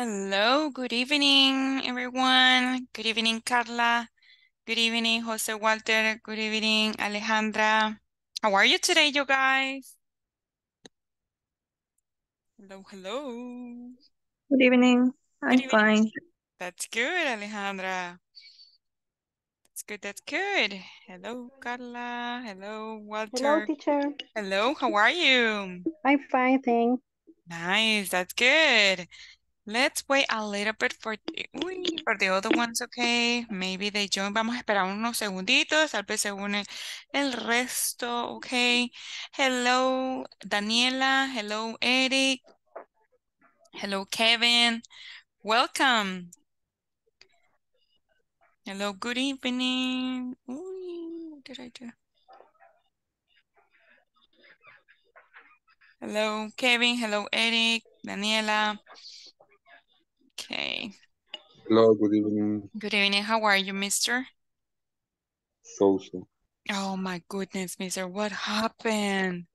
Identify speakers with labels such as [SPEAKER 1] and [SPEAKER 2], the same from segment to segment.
[SPEAKER 1] Hello, good evening, everyone. Good evening, Carla. Good evening, Jose Walter. Good evening, Alejandra. How are you today, you guys? Hello, hello.
[SPEAKER 2] Good evening. I'm
[SPEAKER 1] Good evening.
[SPEAKER 2] fine.
[SPEAKER 1] That's good, Alejandra. That's good, that's good. Hello, Carla. Hello, Walter.
[SPEAKER 3] Hello, teacher.
[SPEAKER 1] Hello, how are you?
[SPEAKER 3] I'm fine, thanks.
[SPEAKER 1] Nice, that's good. Let's wait a little bit for the, other ones, okay? Maybe they join. Vamos a esperar unos segunditos, tal vez se une el resto, okay? Hello, Daniela. Hello, Eric. Hello, Kevin. Welcome. Hello, good evening. Uy, what did I do? Hello, Kevin. Hello, Eric. Daniela. Okay.
[SPEAKER 4] Hello, good evening.
[SPEAKER 1] Good evening. How are you, mister?
[SPEAKER 4] So-so.
[SPEAKER 1] Oh my goodness, mister. What happened?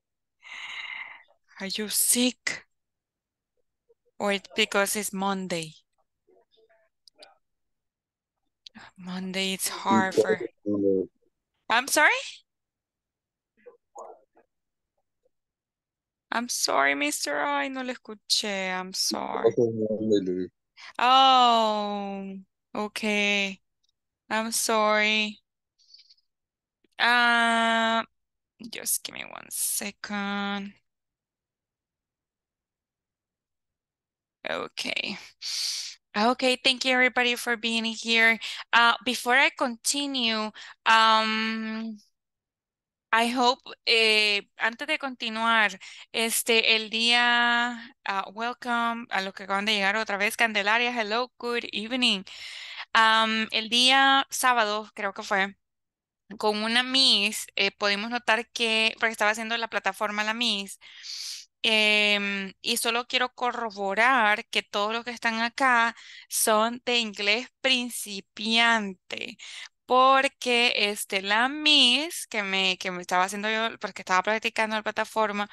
[SPEAKER 1] Are you sick? Or it's because it's Monday? Monday, it's hard for... I'm sorry? I'm sorry, mister. Ay, no le escuché. I'm sorry. Oh, okay. I'm sorry. Uh, just give me one second. Okay. Okay, thank you everybody for being here. Uh, before I continue, um, I hope, eh, antes de continuar, este, el día, ah, welcome a los que acaban de llegar otra vez, Candelaria, hello, good evening. Um, el día sábado, creo que fue, con una Miss, eh, pudimos notar que, porque estaba haciendo la plataforma la Miss, em, y solo quiero corroborar que todos los que están acá son de inglés principiante. Porque este, la Miss que me, que me estaba haciendo yo, porque estaba practicando la plataforma,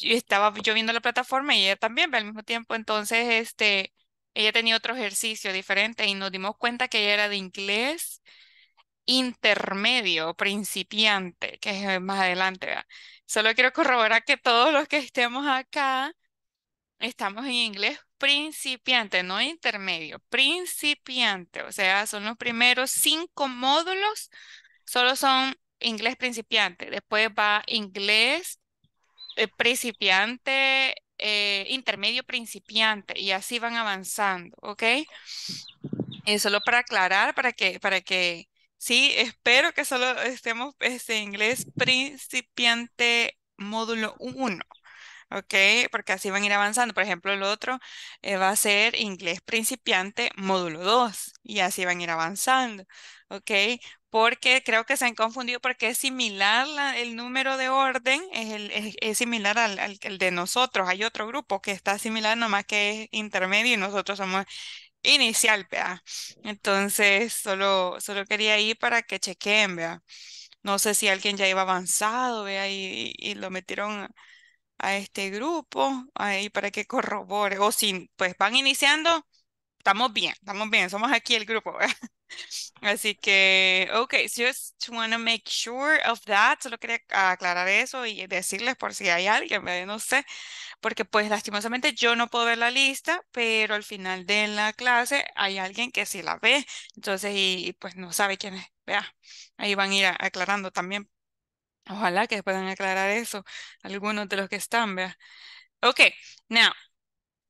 [SPEAKER 1] y estaba yo viendo la plataforma y ella también al mismo tiempo. Entonces, este, ella tenía otro ejercicio diferente y nos dimos cuenta que ella era de inglés intermedio, principiante, que es más adelante, ¿verdad? Solo quiero corroborar que todos los que estemos acá estamos en inglés principiante, no intermedio, principiante, o sea, son los primeros cinco módulos, solo son inglés principiante, después va inglés eh, principiante, eh, intermedio principiante, y así van avanzando, ¿ok? Y solo para aclarar, para que, para que, sí, espero que solo estemos este inglés principiante módulo 1. ¿Ok? Porque así van a ir avanzando. Por ejemplo, el otro eh, va a ser inglés principiante módulo 2 y así van a ir avanzando, ¿ok? Porque creo que se han confundido porque es similar la- el número de orden, es, similar al, al- de nosotros. Hay otro grupo que está similar, nomás que es intermedio y nosotros somos inicial, vea. Entonces, solo, solo quería ir para que chequen, vea. No sé si alguien ya iba avanzado, vea, y, y lo metieron este grupo ahí para que corrobore. O si pues van iniciando, estamos bien, estamos bien, somos aquí el grupo. Así que, ok, just want to make sure of that. Solo quería aclarar eso y decirles por si hay alguien, no sé, porque pues lastimosamente yo no puedo ver la lista, pero al final de la clase hay alguien que sí la ve, entonces y, y, pues no sabe quién es, vea. Ahí van a ir a- aclarando también. Ojalá que puedan aclarar eso, algunos de los que están, vea. Okay, now,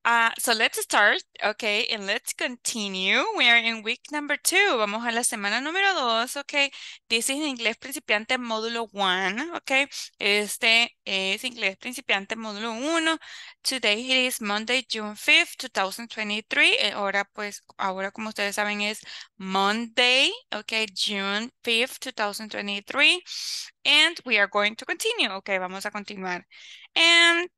[SPEAKER 1] uh, so let's start, okay, and let's continue. We are in week number two. Vamos a la semana número dos, okay. This is Inglés Principiante Módulo 1, okay. Este es Inglés Principiante Módulo uno. Today it is Monday, June 5th, 2023. Eh, Ahora, pues, ahora como ustedes saben es Monday, okay, June 5th, 2023. And we are going to continue, okay, vamos a continuar. And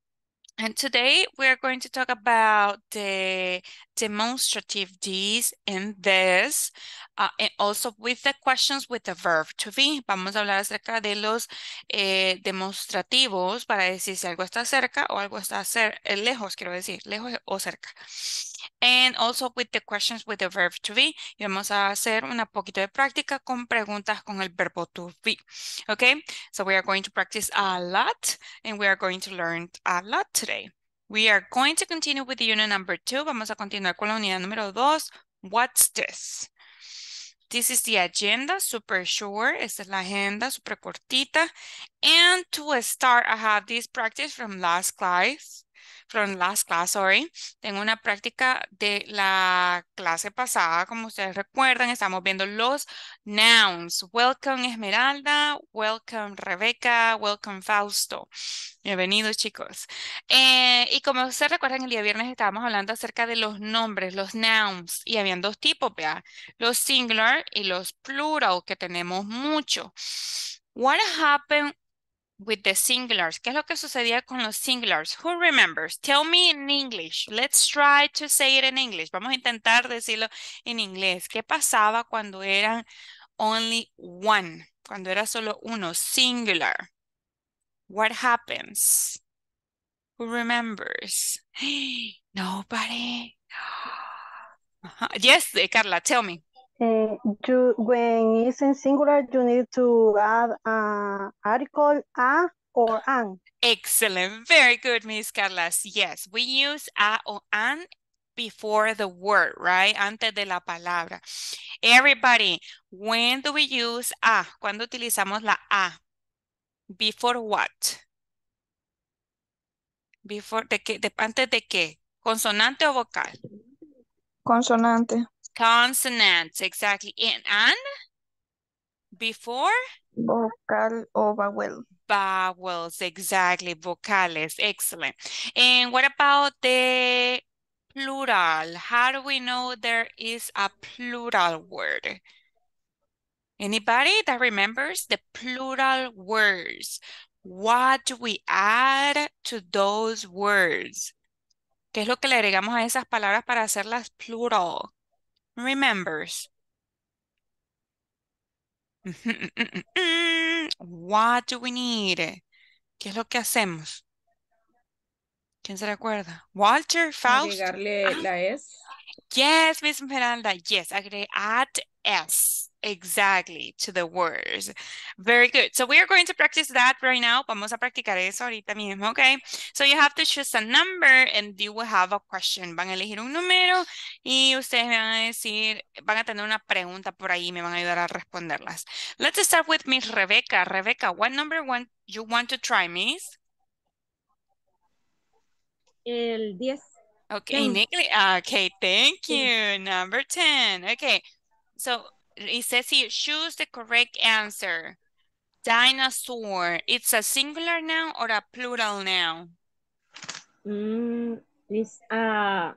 [SPEAKER 1] and today we are going to talk about the demonstrative this and this, uh, and also with the questions with the verb to be. Vamos a hablar acerca de los eh, demostrativos para decir si algo está cerca o algo está eh, lejos, quiero decir, lejos o cerca. And also with the questions with the verb to be. Y vamos a hacer una poquito de práctica con preguntas con el verbo to be. Okay, so we are going to practice a lot and we are going to learn a lot today. We are going to continue with the unit number two. Vamos a continuar con la unidad número dos. What's this? This is the agenda, super short. Esta es la agenda, super cortita. And to start, I have this practice from last class. From last class, sorry. Tengo una práctica de la clase pasada. Como ustedes recuerdan, estamos viendo los nouns. Welcome Esmeralda, welcome Rebeca, welcome Fausto. Bienvenidos chicos. Eh, y como ustedes recuerdan, el día viernes estábamos hablando acerca de los nombres, los nouns. Y habían dos tipos, vea. Los singular y los plural, que tenemos mucho. What happened with the singulars. ¿Qué es lo que sucedía con los singulars? Who remembers? Tell me in English. Let's try to say it in English. Vamos a intentar decirlo en inglés. ¿Qué pasaba cuando eran only one? Cuando era solo uno, singular. What happens? Who remembers? Nobody. Yes, eh, Carla, tell me.
[SPEAKER 3] Uh, you, when it's in singular, you need to add a article a or an.
[SPEAKER 1] Excellent. Very good, Miss Carlas. Yes, we use a o an before the word, right? Antes de la palabra. Everybody, when do we use a? ¿Cuándo utilizamos la a? Before what? Before, de qué, de, antes de qué? ¿Consonante o vocal?
[SPEAKER 2] Consonante.
[SPEAKER 1] Consonants, exactly. And an? Before?
[SPEAKER 2] Vocal o vowel.
[SPEAKER 1] Vowels, exactly. Vocales, excellent. And what about the plural? How do we know there is a plural word? Anybody that remembers the plural words? What do we add to those words? ¿Qué es lo que le agregamos a esas palabras para hacerlas plural? Remembers. What do we need? ¿Qué es lo que hacemos? ¿Quién se recuerda? Walter, Faust?
[SPEAKER 5] Agregarle la S.
[SPEAKER 1] Yes, Miss Miranda. Yes, agree add S. Exactly, to the words. Very good. So we are going to practice that right now. Vamos a practicar eso ahorita mismo, okay? So you have to choose a number and you will have a question. Van a elegir un número y ustedes me van a decir, van a tener una pregunta por ahí y me van a ayudar a responderlas. Let's start with Miss Rebecca. Rebecca, what number one you want to try, Miss?
[SPEAKER 5] El 10.
[SPEAKER 1] Okay, okay, thank you. Number 10. Okay, so it says here, choose the correct answer. Dinosaur, it's a singular noun or a plural noun?
[SPEAKER 5] Mm, it's a...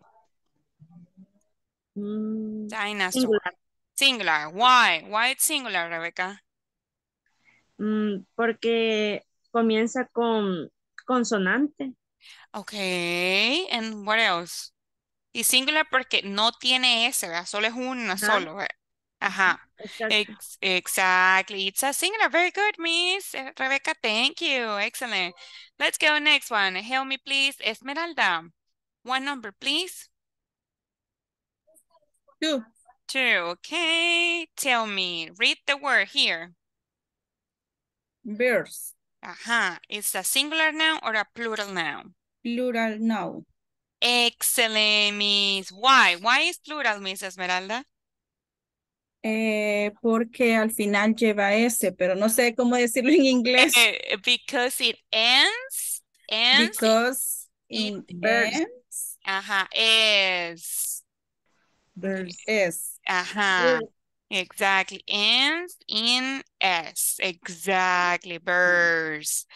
[SPEAKER 5] Mm,
[SPEAKER 1] Dinosaur.
[SPEAKER 5] singular.
[SPEAKER 1] Singular. Why? Why it's singular, Rebecca?
[SPEAKER 5] Mm, porque comienza con consonante.
[SPEAKER 1] Okay, and what else? Y singular porque no tiene S, ¿verdad? Solo es una, solo. ¿verdad? Ajá.
[SPEAKER 5] Exacto.
[SPEAKER 1] Ex exactly. It's a singular. Very good, Miss Eh, Rebecca. Thank you. Excellent. Let's go next one. Help me, please. Esmeralda. One number, please.
[SPEAKER 2] Two.
[SPEAKER 1] Two. Okay. Tell me. Read the word here.
[SPEAKER 2] Bears.
[SPEAKER 1] Ajá. It's a singular noun or a plural noun?
[SPEAKER 2] Plural noun.
[SPEAKER 1] Excellent, Miss. Why? Why is plural, Miss Esmeralda?
[SPEAKER 2] Eh, porque al final lleva S, pero no sé cómo decirlo en inglés.
[SPEAKER 1] Eh, because it ends. Ends.
[SPEAKER 2] Because in
[SPEAKER 5] birds.
[SPEAKER 2] ends,
[SPEAKER 1] Ajá. Es. Exactly. Ends in S. Exactly. Birds.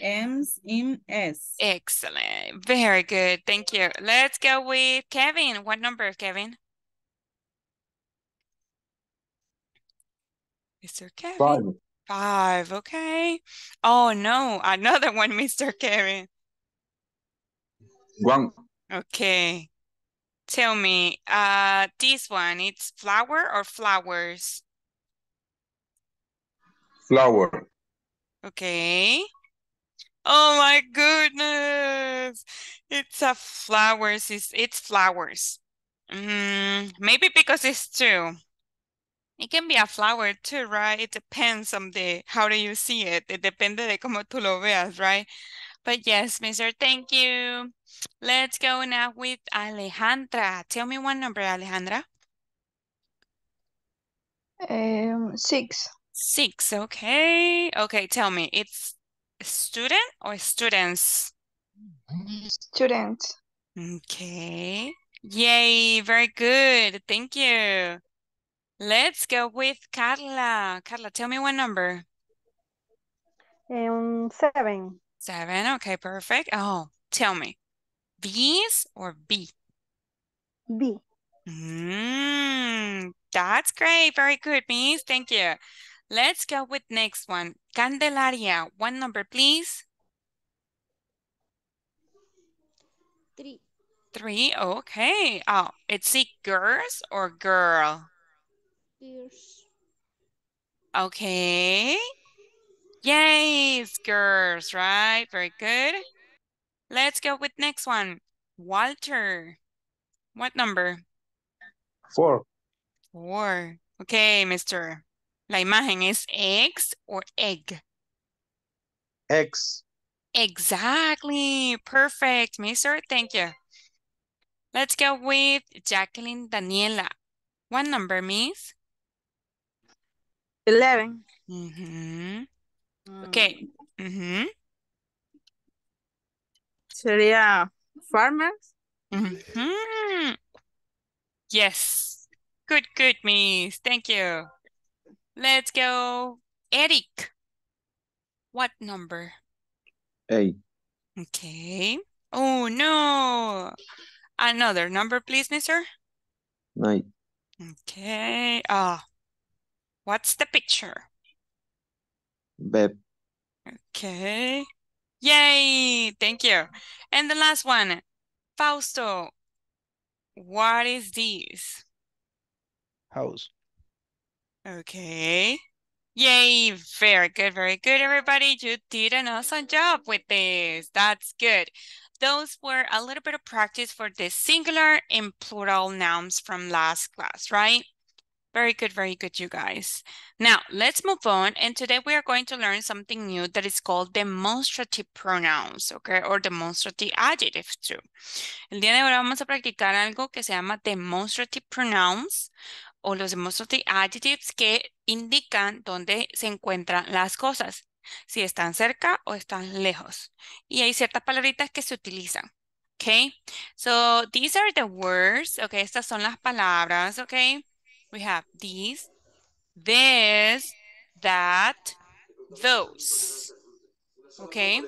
[SPEAKER 2] Ends in S.
[SPEAKER 1] Excellent. Very good. Thank you. Let's go with Kevin. What number, Kevin? Mr. Kevin.
[SPEAKER 4] Five.
[SPEAKER 1] Five. Okay. Oh, no. Another one, Mr. Kevin.
[SPEAKER 4] One.
[SPEAKER 1] Okay. Tell me, uh, this one, it's flower or flowers?
[SPEAKER 4] Flower.
[SPEAKER 1] Okay. Oh my goodness. It's a flowers. It's, it's flowers. Mm, maybe because it's two. It can be a flower too, right? It depends on the, how do you see it? It depende de cómo tú lo veas, right? But yes, mister, thank you. Let's go now with Alejandra. Tell me one number, Alejandra.
[SPEAKER 6] Um, six.
[SPEAKER 1] Six, okay. Okay, tell me, it's student or students?
[SPEAKER 6] Student.
[SPEAKER 1] Okay. Yay, very good. Thank you. Let's go with Carla. Carla, tell me one number.
[SPEAKER 3] Um, seven.
[SPEAKER 1] Seven, okay, perfect. Oh, tell me, B's or B?
[SPEAKER 3] B.
[SPEAKER 1] Mm, that's great. Very good, Miss. Thank you. Let's go with next one. Candelaria, one number, please.
[SPEAKER 5] Three.
[SPEAKER 1] Three, okay. Oh, it's it girls or girl?
[SPEAKER 5] Ears.
[SPEAKER 1] Okay. Yay, it's girls, right? Very good. Let's go with next one. Walter, what number?
[SPEAKER 4] Four.
[SPEAKER 1] Four. Okay, mister. La imagen es eggs or egg?
[SPEAKER 4] Eggs.
[SPEAKER 1] Exactly. Perfect, mister. Thank you. Let's go with Jacqueline Daniela. What number, miss?
[SPEAKER 6] Eleven.
[SPEAKER 1] Mhm. Okay. Mhm.
[SPEAKER 6] Sería farmers.
[SPEAKER 1] Mhm. Yes. Good, good, miss. Thank you. Let's go. Eric. What number?
[SPEAKER 4] Eight.
[SPEAKER 1] Okay. Oh, no. Another number, please, mister.
[SPEAKER 4] Nine.
[SPEAKER 1] Okay. Ah, what's the picture?
[SPEAKER 4] Beb.
[SPEAKER 1] Okay. Yay. Thank you. And the last one. Fausto. What is this?
[SPEAKER 4] House.
[SPEAKER 1] Okay. Yay. Very good. Very good, everybody. You did an awesome job with this. That's good. Those were a little bit of practice for the singular and plural nouns from last class, right? Very good, very good, you guys. Now, let's move on. And today we are going to learn something new that is called demonstrative pronouns, okay? Or demonstrative adjectives too. El día de hoy vamos a practicar algo que se llama demonstrative pronouns o los demonstrative adjectives que indican dónde se encuentran las cosas, si están cerca o están lejos. Y hay ciertas palabritas que se utilizan. Okay, so these are the words. Okay, estas son las palabras. Okay, we have these, this, that, those. Okay,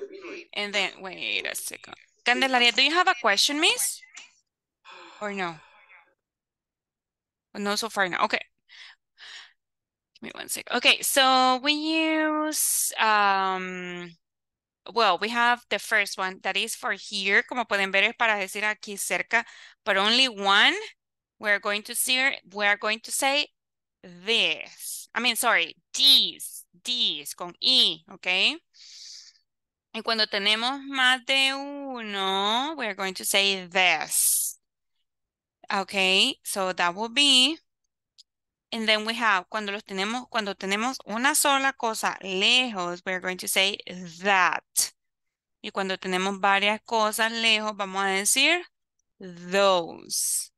[SPEAKER 1] and then wait a second. Candelaria, do you have a question, miss? Or no? No, so far no. Okay. Give me one second. Okay, so we use, um, well, we have the first one that is for here. Como pueden ver, es para decir aquí cerca, but only one. We're going to see, we're going to say this. I mean, sorry, these, these, con I, okay? Y cuando tenemos más de uno, we're going to say this. Okay, so that will be, and then we have, cuando los tenemos, cuando tenemos una sola cosa lejos, we're going to say that. Y cuando tenemos varias cosas lejos, vamos a decir those.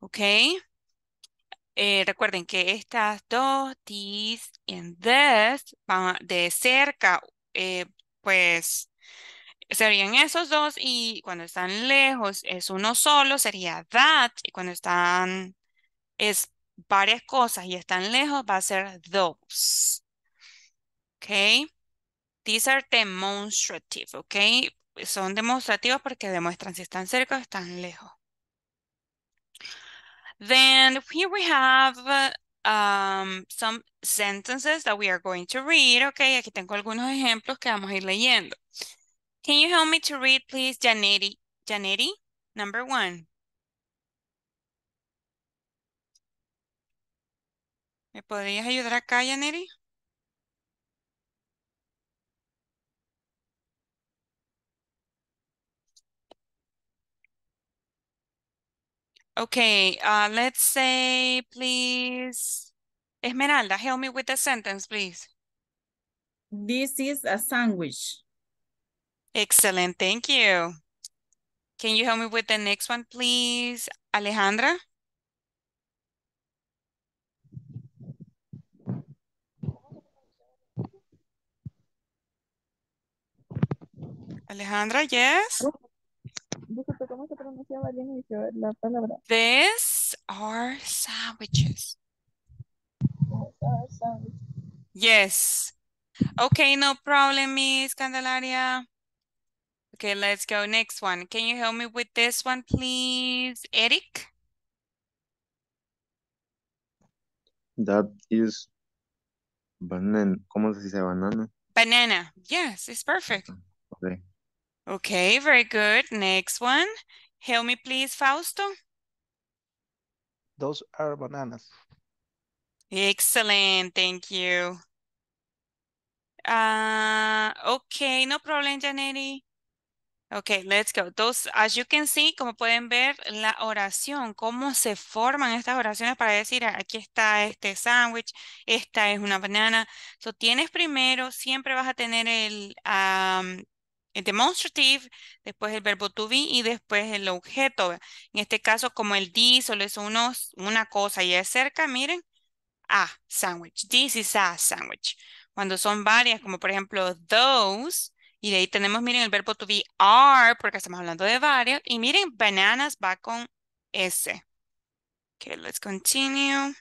[SPEAKER 1] Okay. Eh, recuerden que estas dos, these and this, van de cerca, eh, pues serían esos dos y cuando están lejos es uno solo, sería that y cuando están es varias cosas y están lejos va a ser those. Okay. These are demonstrative, okay. Son demostrativos porque demuestran si están cerca o están lejos. Then here we have um, some sentences that we are going to read. Okay, aquí tengo algunos ejemplos que vamos a ir leyendo. Can you help me to read, please, Janetti? Janetti, number one. ¿Me podrías ayudar acá, Janetti? Okay, uh, let's say, please, Esmeralda, help me with the sentence, please.
[SPEAKER 2] This is a sandwich.
[SPEAKER 1] Excellent, thank you. Can you help me with the next one, please, Alejandra? Alejandra, yes?
[SPEAKER 6] Disculpe, ¿cómo se pronunciaba al inicio la palabra?
[SPEAKER 1] These are sandwiches. Yes. Okay, no problem, Miss Candelaria. Okay, let's go next one. Can you help me with this one, please? Eric?
[SPEAKER 4] That is banana. ¿Cómo se dice banana?
[SPEAKER 1] Banana. Yes, it's perfect.
[SPEAKER 4] Okay.
[SPEAKER 1] Okay, very good. Next one. Help me, please, Fausto.
[SPEAKER 7] Those are bananas.
[SPEAKER 1] Excellent, thank you. Uh, okay, no problem, Janeri. Okay, let's go. Those, as you can see, como pueden ver, la oración, cómo se forman estas oraciones para decir, aquí está este sándwich, esta es una banana. So, tienes primero, siempre vas a tener el, um, el demonstrative, después el verbo to be y después el objeto. En este caso, como el di solo es unos, una cosa y es cerca, miren, a sandwich. This is a sandwich. Cuando son varias, como por ejemplo those, y de ahí tenemos, miren, el verbo to be are, porque estamos hablando de varias. Y miren, bananas va con S. Okay, let's continue.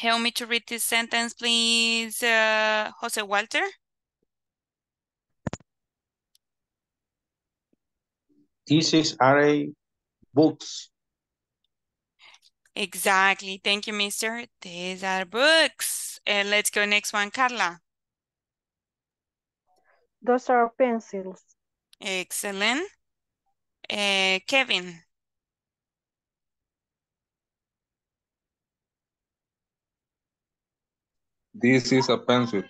[SPEAKER 1] Help me to read this sentence, please, uh, Jose Walter.
[SPEAKER 8] This is are books.
[SPEAKER 1] Exactly. Thank you, mister. These are books. And let's go next one, Carla.
[SPEAKER 3] Those are pencils.
[SPEAKER 1] Excellent. Uh, Kevin.
[SPEAKER 8] This is a pencil.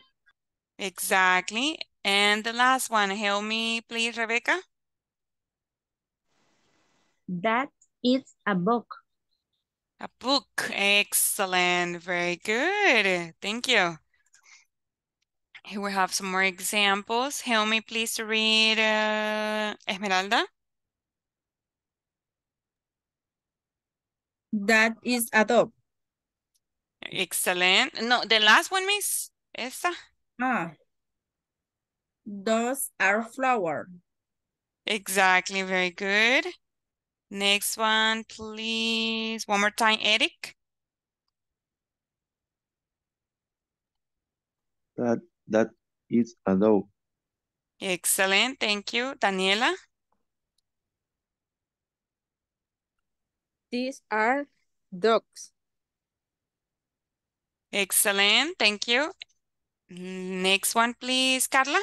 [SPEAKER 1] Exactly. And the last one, help me, please, Rebecca.
[SPEAKER 9] That is a book.
[SPEAKER 1] A book. Excellent. Very good. Thank you. Here we have some more examples. Help me, please, to read uh, Esmeralda.
[SPEAKER 2] That is a dog.
[SPEAKER 1] Excellent. No, the last one, miss. Esa.
[SPEAKER 2] Ah. Those are flowers.
[SPEAKER 1] Exactly. Very good. Next one, please. One more time, Eric.
[SPEAKER 4] That that is a dog.
[SPEAKER 1] Excellent. Thank you. Daniela.
[SPEAKER 6] These are dogs.
[SPEAKER 1] Excellent. Thank you. Next one, please, Carla.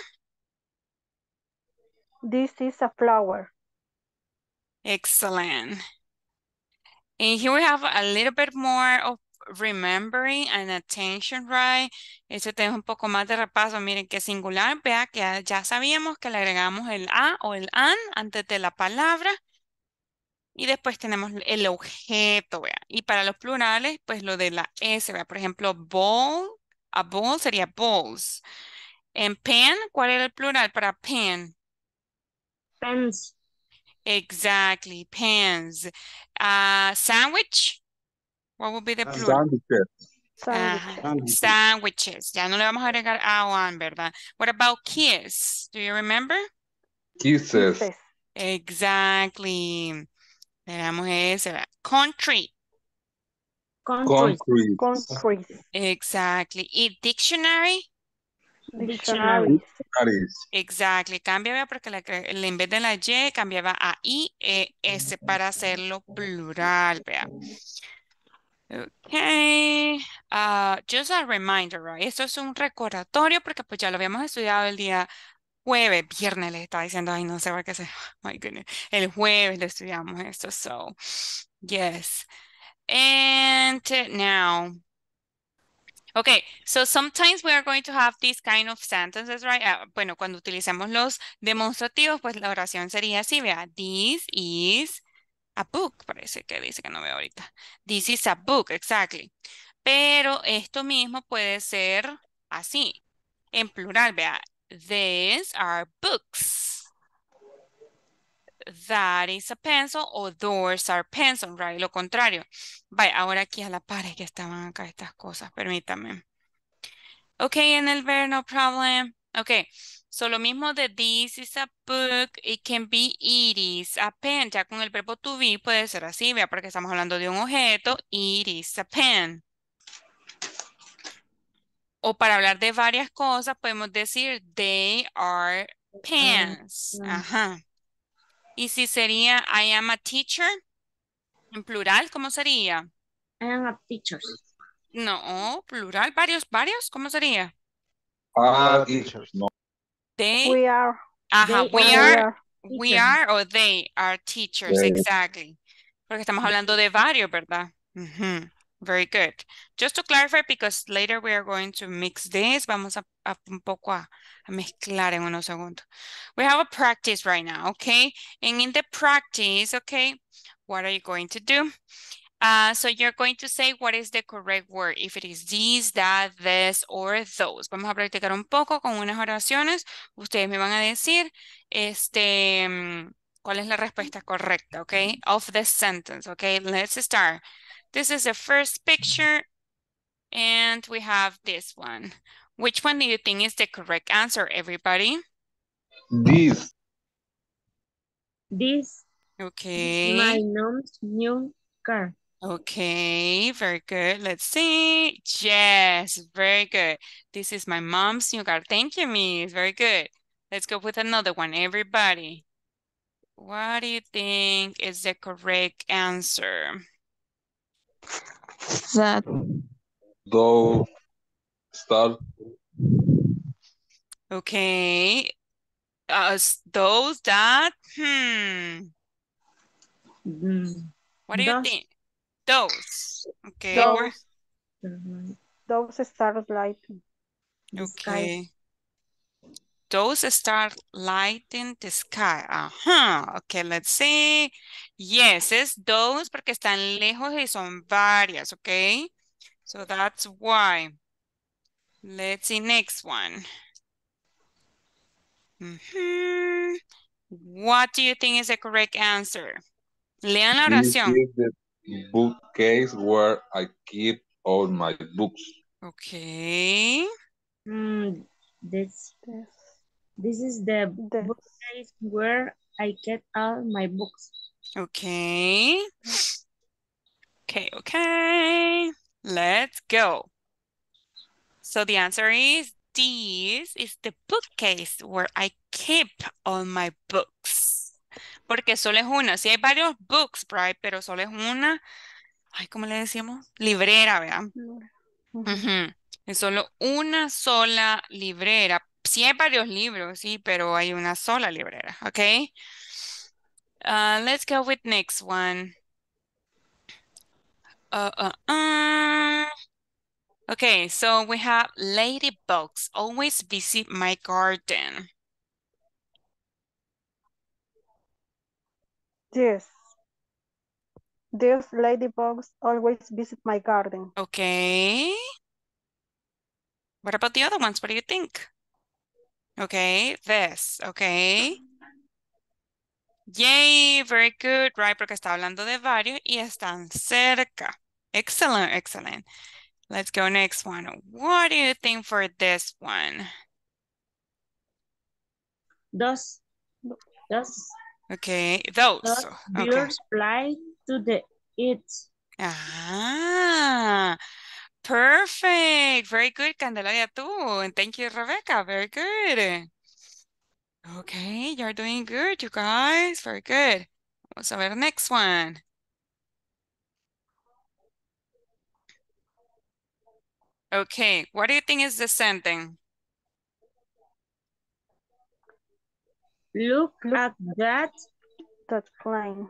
[SPEAKER 3] This is a flower.
[SPEAKER 1] Excellent. And here we have a little bit more of remembering and attention, right? Eso tenemos un poco más de repaso. Miren que singular, vea que ya sabíamos que le agregamos el a o el an antes de la palabra. Y después tenemos el objeto, vea. Y para los plurales, pues lo de la S, vea. Por ejemplo, bowl, a bowl sería bowls. En pen, ¿cuál era el plural para pen?
[SPEAKER 9] Pens.
[SPEAKER 1] Exactly, pens. Uh, sandwich, what would be the plural?
[SPEAKER 8] Sandwiches.
[SPEAKER 1] Ah,
[SPEAKER 3] Sandwiches.
[SPEAKER 1] Ya no le vamos a agregar a o an, ¿verdad? What about kiss? Do you remember?
[SPEAKER 8] Kisses.
[SPEAKER 1] Exactly. Veamos ese. ¿verdad? Country.
[SPEAKER 8] Concrete.
[SPEAKER 3] Countries.
[SPEAKER 1] Exactly. Y dictionary.
[SPEAKER 3] Dictionaries.
[SPEAKER 1] Exactly. Cambia, ¿verdad? porque la en vez de la Y cambiaba a I, E, S para hacerlo plural, vea. Okay. Ah, just a reminder, right? Esto es un recordatorio porque pues ya lo habíamos estudiado el día jueves, viernes les estaba diciendo, ay, no sé por qué se, my goodness, el jueves lo estudiamos esto, so, yes. And now, Okay, so sometimes we are going to have these kind of sentences, right? Ah, bueno, cuando utilicemos los demostrativos, pues la oración sería así, vea. This is a book, parece que dice que no veo ahorita. This is a book, exactly. Pero esto mismo puede ser así, en plural, vea. These are books. That is a pencil o those are pencils, right? Lo contrario. Vaya, ahora aquí a la par es que estaban acá estas cosas, permítame. Ok, en el ver, no problem. Ok, so lo mismo de this is a book, it can be it is a pen. Ya con el verbo to be puede ser así, vea, porque estamos hablando de un objeto, it is a pen. O para hablar de varias cosas, podemos decir they are pens. Ajá. Y si sería I am a teacher, en plural, ¿cómo sería?
[SPEAKER 9] I am a teacher.
[SPEAKER 1] No, plural, varios, varios, ¿cómo sería?
[SPEAKER 8] Ah, teachers. No.
[SPEAKER 1] They,
[SPEAKER 3] We are.
[SPEAKER 1] ajá,
[SPEAKER 9] they
[SPEAKER 1] we are,
[SPEAKER 3] are.
[SPEAKER 1] we are or they are teachers,
[SPEAKER 8] Yeah.
[SPEAKER 1] exactly. Porque estamos hablando de varios, ¿verdad? Ujú, Very good. Just to clarify, because later we are going to mix this, vamos a, a un poco a, a mezclar en unos segundos. We have a practice right now, okay? And in the practice, okay, what are you going to do? Uh, so you're going to say what is the correct word, if it is this, that, this, or those. Vamos a practicar un poco con unas oraciones. Ustedes me van a decir, este, mm, cuál es la respuesta correcta, okay? Of the sentence, okay? Let's start. This is the first picture, and we have this one. Which one do you think is the correct answer, everybody?
[SPEAKER 8] This.
[SPEAKER 9] This
[SPEAKER 1] Okay.
[SPEAKER 9] my mom's new car.
[SPEAKER 1] Okay, very good. Let's see. Yes, very good. This is my mom's new car. Thank you, Miss. Very good. Let's go with another one, everybody. What do you think is the correct answer?
[SPEAKER 6] That.
[SPEAKER 8] Though. Start.
[SPEAKER 1] Okay. Uh, those that, hmm,
[SPEAKER 9] Mm,
[SPEAKER 1] what do you
[SPEAKER 9] Those.
[SPEAKER 1] think? Those. Okay.
[SPEAKER 3] Those.
[SPEAKER 9] mm,
[SPEAKER 3] Those stars lighting.
[SPEAKER 9] the sky.
[SPEAKER 1] Okay. Those start lighting the sky. Ajá. Okay, let's see. Yes, es those porque están lejos y son varias, okay? So that's why. Let's see next one. Mhm. What do you think is the correct answer? Lean la
[SPEAKER 8] This
[SPEAKER 1] oración.
[SPEAKER 8] is the bookcase where I keep all my books.
[SPEAKER 1] Okay.
[SPEAKER 9] Mm, this
[SPEAKER 3] This.
[SPEAKER 9] is the bookcase where I get all my books.
[SPEAKER 1] Okay. Okay, okay. Let's go. So the answer is this is the bookcase where I keep all my books. Porque solo es una. Sí hay varios books, right? Pero solo es una. Ay, ¿cómo le decíamos? Librera, ¿verdad?
[SPEAKER 3] Ujú.
[SPEAKER 1] Es solo una sola librera. Sí hay varios libros, sí, pero hay una sola librera, ¿ok? Uh, let's go with next one. Uh, uh, uh. Okay, so we have ladybugs always visit my garden.
[SPEAKER 3] Yes. These ladybugs always visit my garden.
[SPEAKER 1] Okay. What about the other ones? What do you think? Okay, this, okay. Yay, very good, right? Porque está hablando de varios y están cerca. Excellent, excellent. Let's go next one. What do you think for this one?
[SPEAKER 9] Those those
[SPEAKER 1] Okay, those.
[SPEAKER 9] those
[SPEAKER 1] Okay.
[SPEAKER 9] birds fly to the it.
[SPEAKER 1] Ah, perfect. Very good, Candelaria, too. And thank you, Rebecca. Very good. Okay, you're doing good, you guys. Very good. Vamos a ver next one. Okay, what do you think is the sentence?
[SPEAKER 9] Look
[SPEAKER 3] Look.
[SPEAKER 9] at that.
[SPEAKER 3] That plane.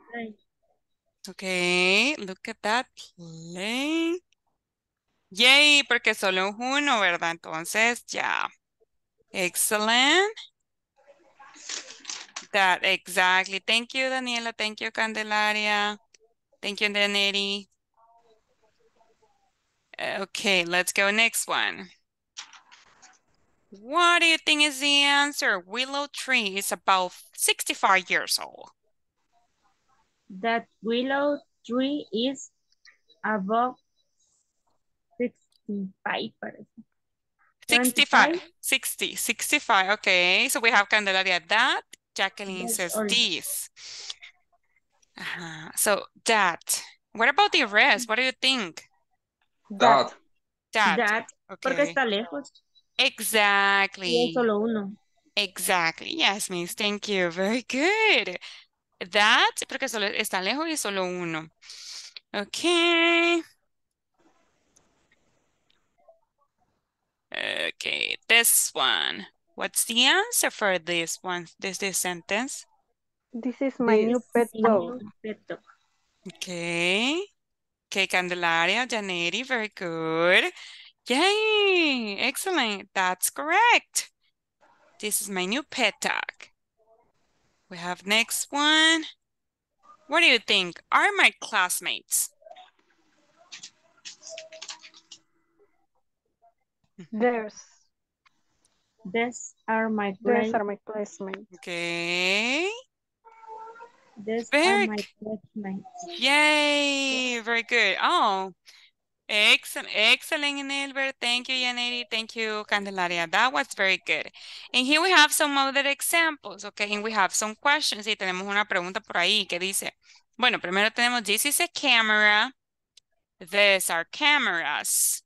[SPEAKER 1] Okay, look at that plane. Yay, porque solo uno, ¿verdad? Entonces, ya. Excellent. That, exactly. Thank you, Daniela. Thank you, Candelaria. Thank you, Daneri. Okay, let's go next one. What do you think is the answer? Willow tree is about 65 years old.
[SPEAKER 9] That willow tree is above 65, parece.
[SPEAKER 1] 65, 60, 65. Okay, so we have Candelaria that. Jacqueline
[SPEAKER 9] That's
[SPEAKER 1] says
[SPEAKER 9] all.
[SPEAKER 1] this. Uh-huh. So that. What about the rest? What do you think?
[SPEAKER 8] That.
[SPEAKER 1] That.
[SPEAKER 9] That, porque
[SPEAKER 1] Okay.
[SPEAKER 9] está lejos. Y
[SPEAKER 1] Exactly.
[SPEAKER 9] es solo uno.
[SPEAKER 1] Exactly. Yes, Miss. Thank you. Very good. That, porque solo está lejos y solo uno. Okay. Okay, this one. What's the answer for this one? This this sentence?
[SPEAKER 3] This is my new pet
[SPEAKER 9] This
[SPEAKER 3] dog.
[SPEAKER 9] new pet dog.
[SPEAKER 1] Okay. Okay, Candelaria, Janeri, very good. Yay! Excellent. That's correct. This is my new pet dog. We have next one. What do you think? Are my classmates?
[SPEAKER 3] There's,
[SPEAKER 9] These are my
[SPEAKER 3] there's
[SPEAKER 9] grade.
[SPEAKER 3] are my classmates.
[SPEAKER 1] Okay.
[SPEAKER 9] These
[SPEAKER 1] Very
[SPEAKER 9] are my
[SPEAKER 1] g-
[SPEAKER 9] classmates.
[SPEAKER 1] Yay! Very good. Oh, excellent, excellent, Nelbert. Thank you, Yaneri. Thank you, Candelaria. That was very good. And here we have some other examples, okay? And we have some questions. Y tenemos una pregunta por ahí que dice, bueno, primero tenemos, this is a camera. These are cameras.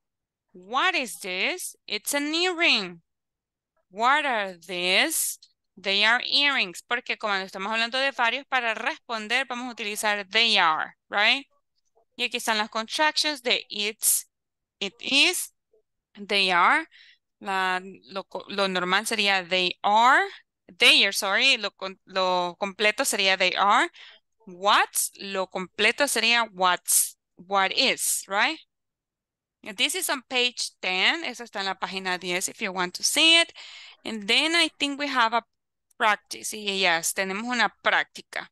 [SPEAKER 1] What is this? It's an earring. What are these? They are earrings. Porque cuando estamos hablando de varios, para responder vamos a utilizar they are, right? Y aquí están las contractions de it's, it is, they are. La, lo, lo normal sería they are, they are, sorry. Lo, lo completo sería they are. What's, lo completo sería what's, what is, right? This is on page 10. Eso está en la página 10 if you want to see it. And then I think we have a practice. Yes, tenemos una práctica.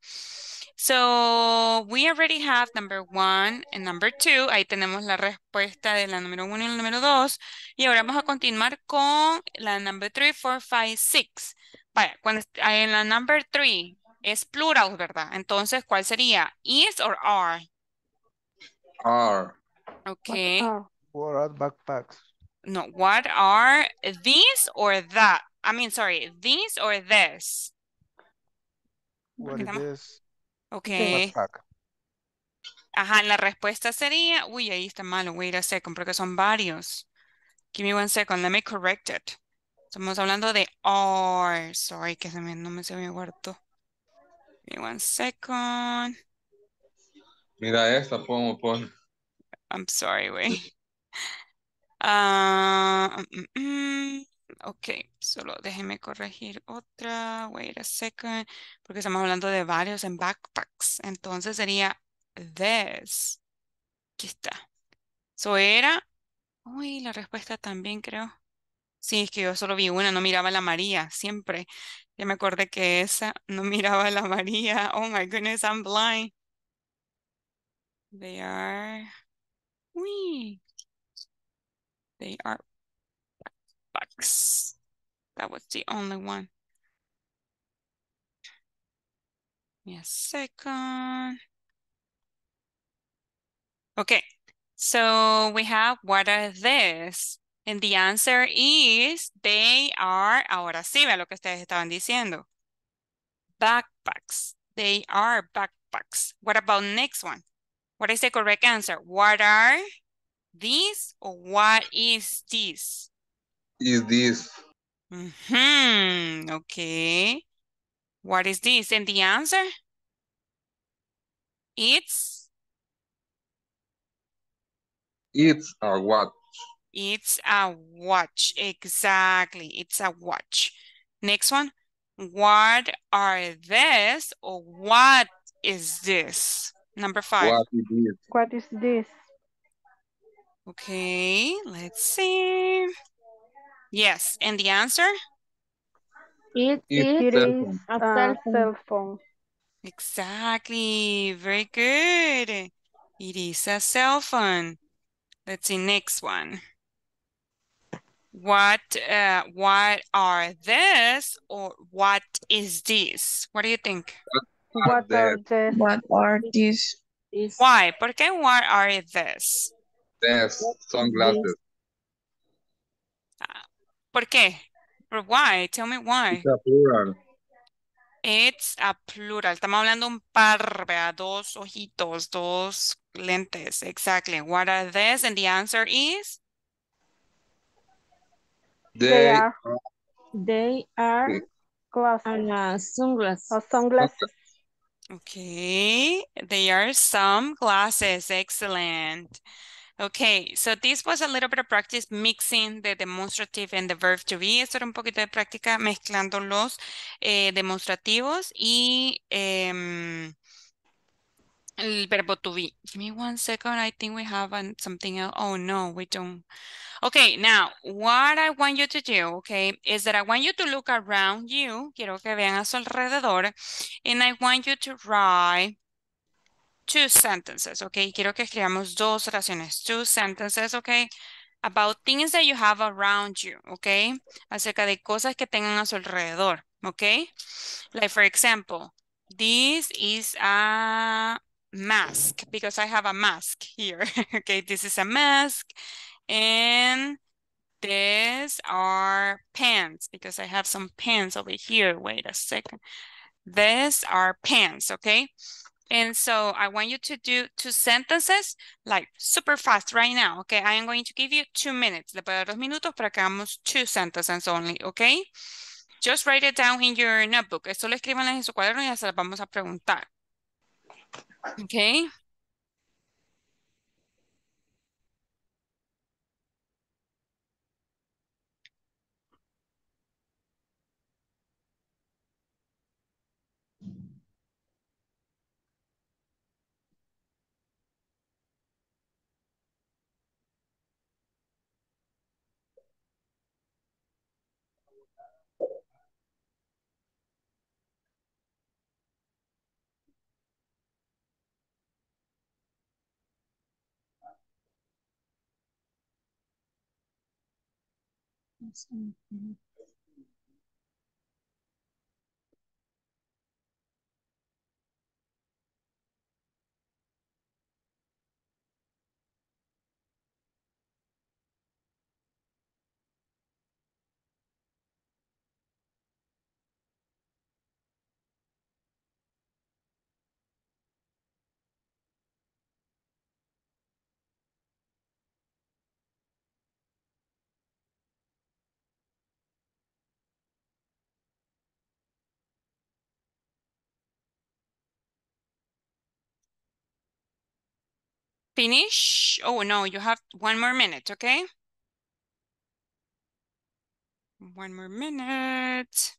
[SPEAKER 1] So we already have number one and number two. Ahí tenemos la respuesta de la número uno y la número dos. Y ahora vamos a continuar con la number three, four, five, six. Vaya, cuando en la number three es plural, ¿verdad? Entonces, ¿cuál sería? Is or are?
[SPEAKER 8] Are.
[SPEAKER 1] Okay.
[SPEAKER 3] Are,
[SPEAKER 7] What are backpacks?
[SPEAKER 1] No, what are these or that? I mean, sorry, these or this?
[SPEAKER 7] What is this?
[SPEAKER 1] Okay.
[SPEAKER 7] Backpack.
[SPEAKER 1] Ajá, la respuesta sería, uy, ahí está malo, wait a second, porque son varios. Give me one second, let me correct it. Estamos hablando de are, sorry, que se me, no me se me guardó. Give me one second,
[SPEAKER 8] Mira esta, pongo, pon.
[SPEAKER 1] I'm sorry, wait. Mm, ok, solo déjeme corregir otra, wait a second, porque estamos hablando de varios en backpacks, entonces sería this. Aquí está. So era, uy, la respuesta también creo. Sí, es que yo solo vi una, no miraba la María, siempre. Ya me acordé que esa no miraba la María. Oh my goodness, I'm blind. They are, uy, they are backpacks. That was the only one. A second. Okay, so we have what are these? And the answer is they are, ahora sí, ve lo que ustedes estaban diciendo. Backpacks. They are backpacks. What about next one? What is the correct answer? What are these or what is this?
[SPEAKER 8] Is this?
[SPEAKER 1] Hmm, okay. What is this? And the answer? It's,
[SPEAKER 8] It's a what?
[SPEAKER 1] it's a watch. Exactly. It's a watch. Next one. What are this or what is this? Number five.
[SPEAKER 8] What is this?
[SPEAKER 3] what is this?
[SPEAKER 1] Okay, let's see. Yes, and the answer?
[SPEAKER 9] It
[SPEAKER 8] It
[SPEAKER 9] is
[SPEAKER 3] It
[SPEAKER 8] cell
[SPEAKER 3] is
[SPEAKER 8] phone.
[SPEAKER 9] a
[SPEAKER 3] a
[SPEAKER 9] cell phone.
[SPEAKER 3] phone.
[SPEAKER 1] Exactly, very good. It is a cell phone. Let's see, next one. What, uh, what are this or what is this? What do you think?
[SPEAKER 3] What are the
[SPEAKER 6] What are these?
[SPEAKER 1] Why? ¿Por qué what are this?
[SPEAKER 8] There's sunglasses.
[SPEAKER 1] ¿Por qué? But why? Tell me why.
[SPEAKER 8] It's a plural.
[SPEAKER 1] It's a plural. Estamos hablando un par, vea, dos ojitos, dos lentes. Exactly. What are this? And the answer is
[SPEAKER 3] they
[SPEAKER 8] They
[SPEAKER 3] are
[SPEAKER 9] they are
[SPEAKER 3] glasses
[SPEAKER 9] uh, sunglasses.
[SPEAKER 3] or sunglasses.
[SPEAKER 1] Okay, they are some glasses. Excellent. Okay, so this was a little bit of practice mixing the demonstrative and the verb to be. Esto era un poquito de práctica mezclando los eh, demostrativos y em, el verbo to be. Give me one second. I think we have an- something else. Oh, no, we don't. Okay, now, what I want you to do, okay, is that I want you to look around you. Quiero que vean a su alrededor. And I want you to write two sentences, okay? Quiero que escribamos dos oraciones, two sentences, okay? About things that you have around you, okay? Acerca de cosas que tengan a su alrededor, okay? Like, for example, this is a mask because I have a mask here, okay? This is a mask and these are pants because I have some pants over here. Wait a second. These are pants, okay? And so I want you to do two sentences like super fast right now, okay? I am going to give you two minutes. Le puedo dar dos minutos para que hagamos two sentences only, okay? Just write it down in your notebook. Esto lo escriban en su cuaderno y ya se las vamos a preguntar. Okay? Yes, Finish? Oh, no, you have one more minute, okay? One more minute.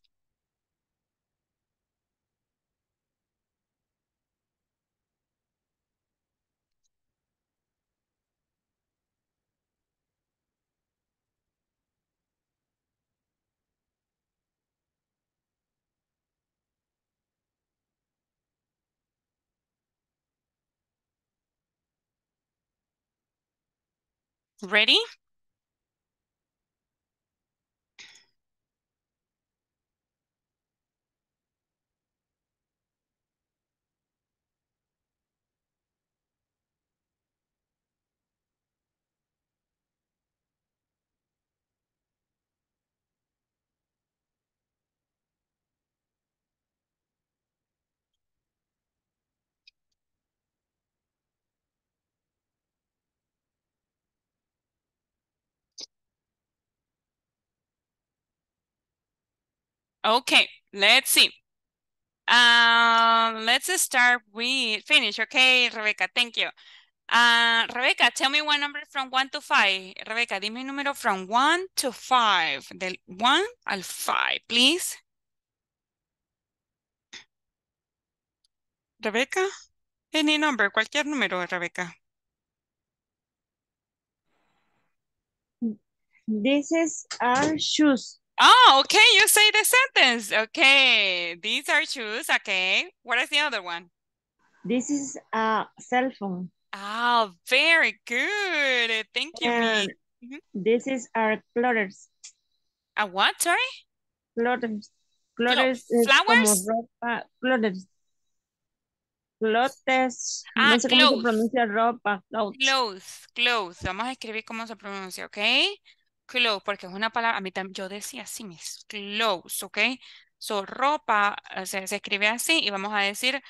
[SPEAKER 1] Ready? Okay, let's see. Um, let's start with finish. Okay, Rebecca, thank you. Uh, Rebecca, tell me one number from one to five. Rebecca, dime un número from one to five. Del one al five, please. Rebecca, any number, cualquier número, Rebecca.
[SPEAKER 9] This is our shoes.
[SPEAKER 1] Oh, okay, you say the sentence. Okay, these are shoes. Okay, what is the other one?
[SPEAKER 9] This is a cell phone.
[SPEAKER 1] Oh, very good. Thank you. Mhm.
[SPEAKER 9] this is our clothes.
[SPEAKER 1] A what, sorry?
[SPEAKER 9] Clothes. Clothes es como
[SPEAKER 1] flowers?
[SPEAKER 9] ropa. Clothes. Clothes.
[SPEAKER 1] Ah,
[SPEAKER 9] no sé cómo se pronuncia ropa. Clothes.
[SPEAKER 1] Clothes, clothes. Vamos a escribir cómo se pronuncia, ¿ok? Clothes, porque es una palabra, a mí también, yo decía así, mis clothes, ¿ok? So, ropa, o sea, se escribe así y vamos a decir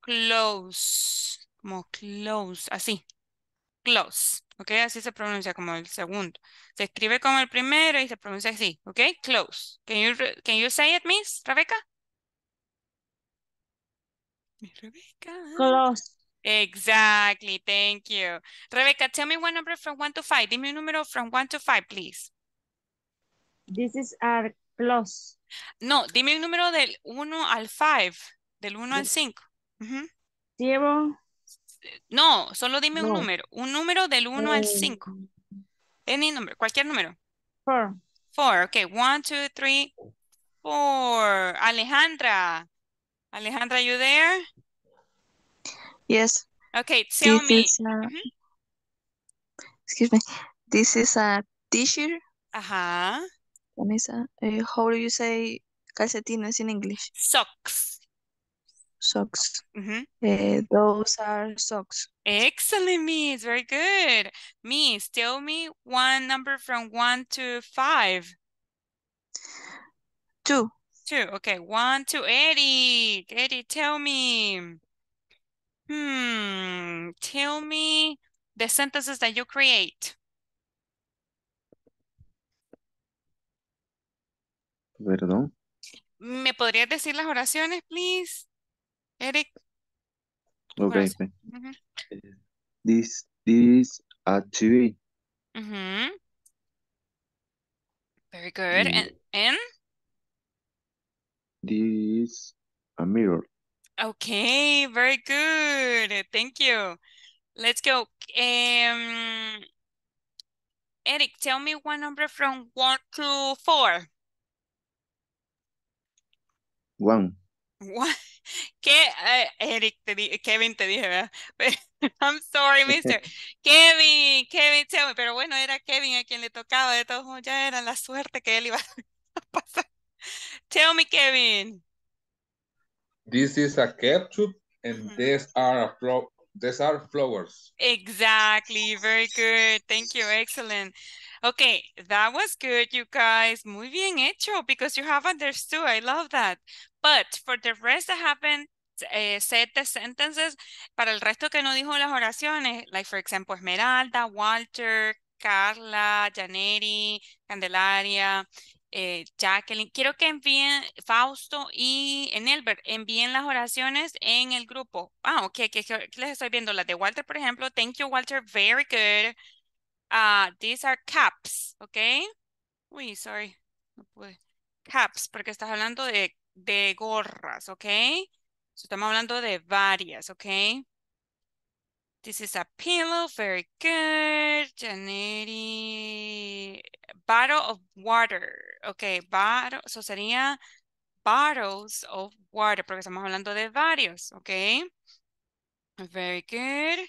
[SPEAKER 1] clothes, como clothes, así, clothes, ¿ok? Así se pronuncia como el segundo. Se escribe como el primero y se pronuncia así, ¿ok? Clothes. Can you, can you say it, Miss Rebecca? Miss Rebecca. Exactly, thank you. Rebecca, tell me one number from one to five. Dime un número from one to five, please.
[SPEAKER 9] This is our clothes.
[SPEAKER 1] No, dime un número del 1 al 5, del 1 al
[SPEAKER 9] Del-
[SPEAKER 1] 5. Ujú.
[SPEAKER 9] Zero.
[SPEAKER 1] No, solo dime un número. Un número del 1 al
[SPEAKER 9] eh,
[SPEAKER 1] 5. Any número, cualquier número.
[SPEAKER 9] Four.
[SPEAKER 1] 4, okay. 1, 2, 3, 4. Alejandra. Alejandra, you there?
[SPEAKER 6] Yes,
[SPEAKER 1] Okay, tell
[SPEAKER 6] this
[SPEAKER 1] me.
[SPEAKER 6] a,
[SPEAKER 1] Ujú.
[SPEAKER 6] excuse me, this is a t-shirt, camisa. Uh, how do you say calcetines in English?
[SPEAKER 1] Socks.
[SPEAKER 6] Socks.
[SPEAKER 1] Ujú.
[SPEAKER 6] Uh, those are socks.
[SPEAKER 1] Excellent, Miss. Very good. Miss, tell me one number from 1 to 5.
[SPEAKER 6] Two.
[SPEAKER 1] Two. Okay, one, two. Eddie. Eddie, tell me. Hmm. Tell me the sentences that you create.
[SPEAKER 4] Perdón.
[SPEAKER 1] ¿Me podrías decir las oraciones, please? Eric.
[SPEAKER 4] Ok,
[SPEAKER 1] Corazón.
[SPEAKER 4] pues.
[SPEAKER 1] Ujú.
[SPEAKER 4] This is a TV.
[SPEAKER 1] Very good.
[SPEAKER 4] Mm.
[SPEAKER 1] And, and
[SPEAKER 4] This a mirror.
[SPEAKER 1] Okay, very good. Thank you. Let's go. Um, Eric, tell me one number from one to four.
[SPEAKER 4] One.
[SPEAKER 1] ¿Qué? Eh, Eric, te di- Kevin te dije, ¿verdad? I'm sorry, mister. Kevin, Kevin, tell me. Pero bueno, era Kevin a quien le tocaba. De todos modos, ya era la suerte que él iba a pasar. Tell me, Kevin.
[SPEAKER 8] This is a ketchup and
[SPEAKER 1] Mhm.
[SPEAKER 8] these are a these are flowers.
[SPEAKER 1] Exactly. Very good. Thank you. Excellent. Okay, that was good, you guys. Muy bien hecho because you have understood. I love that. But for the rest that haven't eh, said the sentences, para el resto que no dijo las oraciones, like for example, Esmeralda, Walter, Carla, Janeri, Candelaria, eh, Jacqueline, quiero que envíen Fausto y Enelbert, envíen las oraciones en el grupo. Ah, ok, que, que les estoy viendo las de Walter, por ejemplo. Thank you, Walter. Very good. Ah, these are caps, ok. Uy, sorry. No pude. Caps, porque estás hablando de, de gorras, ok. Estamos hablando de varias, ok. This is a pillow, very good. Janeri. Bottle of water. Ok, bottle. Eso sería bottles of water, porque estamos hablando de varios, ok. Very good.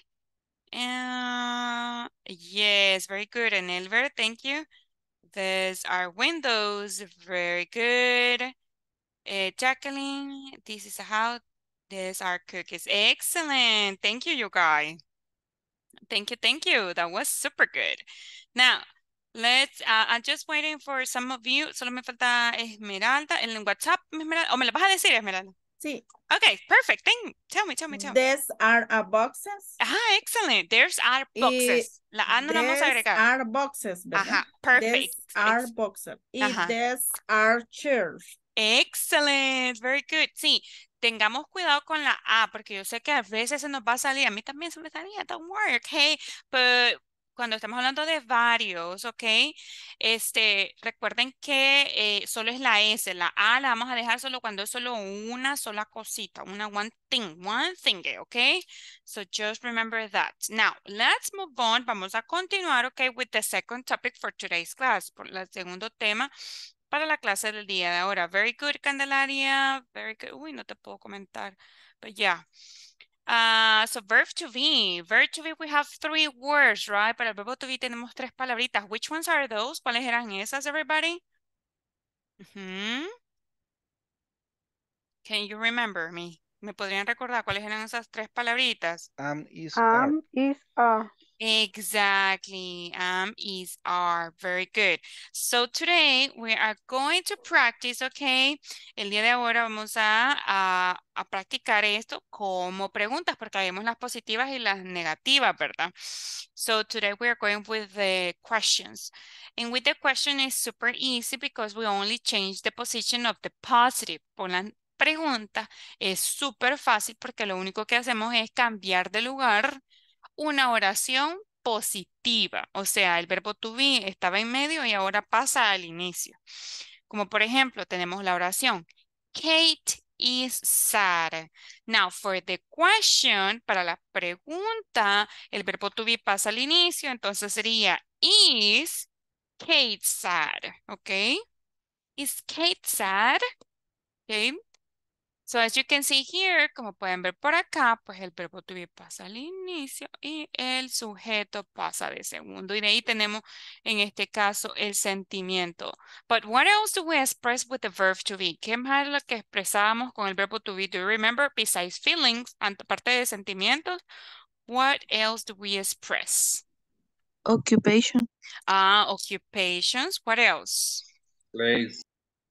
[SPEAKER 1] Uh, yes, very good. And Elver, thank you. These are windows. Very good. Uh, Jacqueline, this is a house. These are cookies. Excellent. Thank you, you guys. Thank you, thank you. That was super good. Now, let's, uh, I'm just waiting for some of you. Solo me falta Esmeralda. En WhatsApp, Esmeralda. ¿O me la vas a decir, Esmeralda?
[SPEAKER 2] Sí.
[SPEAKER 1] Okay, perfect. Thank, tell me, tell me, tell me.
[SPEAKER 2] These are boxes.
[SPEAKER 1] Ah, excellent. There's our boxes. La A no la vamos a agregar.
[SPEAKER 2] are boxes, ¿verdad?
[SPEAKER 1] Ajá, perfect.
[SPEAKER 2] These are boxes. Y these are chairs.
[SPEAKER 1] Excellent, very good. Sí, tengamos cuidado con la A, porque yo sé que a veces se nos va a salir, a mí también se me salía, don't worry, okay? But cuando estamos hablando de varios, ¿ok? Este, recuerden que eh, solo es la S, la A la vamos a dejar solo cuando es solo una sola cosita, una one thing, one thing, ¿ok? So just remember that. Now, let's move on. Vamos a continuar, ¿ok? With the second topic for today's class, por el segundo tema para la clase del día de ahora. Very good, Candelaria. Very good. Uy, no te puedo comentar, but yeah. Uh, so verb to be. Verb to be, we have three words, right? Para el verbo to be tenemos tres palabritas. Which ones are those? ¿Cuáles eran esas, everybody? Ujú. Can you remember me? ¿Me podrían recordar cuáles eran esas tres palabritas?
[SPEAKER 7] Am is are.
[SPEAKER 3] Am is are.
[SPEAKER 1] Exactly. Am is are. Very good. So today we are going to practice, okay? El día de ahora vamos a, a, a practicar esto como preguntas porque vemos las positivas y las negativas, ¿verdad? So today we are going with the questions. And with the question is super easy because we only change the position of the positive. Por la pregunta es súper fácil porque lo único que hacemos es cambiar de lugar una oración positiva. O sea, el verbo to be estaba en medio y ahora pasa al inicio. Como por ejemplo, tenemos la oración. Kate is sad. Now, for the question, para la pregunta, el verbo to be pasa al inicio, entonces sería is Kate sad, ¿ok? Is Kate sad? ¿Ok? So as you can see here, como pueden ver por acá, pues el verbo to be pasa al inicio y el sujeto pasa de segundo. Y de ahí tenemos en este caso el sentimiento. But what else do we express with the verb to be? ¿Qué más es lo que expresábamos con el verbo to be? Do you remember? Besides feelings, aparte de sentimientos, what else do we express?
[SPEAKER 6] Occupation.
[SPEAKER 1] Ah, occupations. What else?
[SPEAKER 8] Place.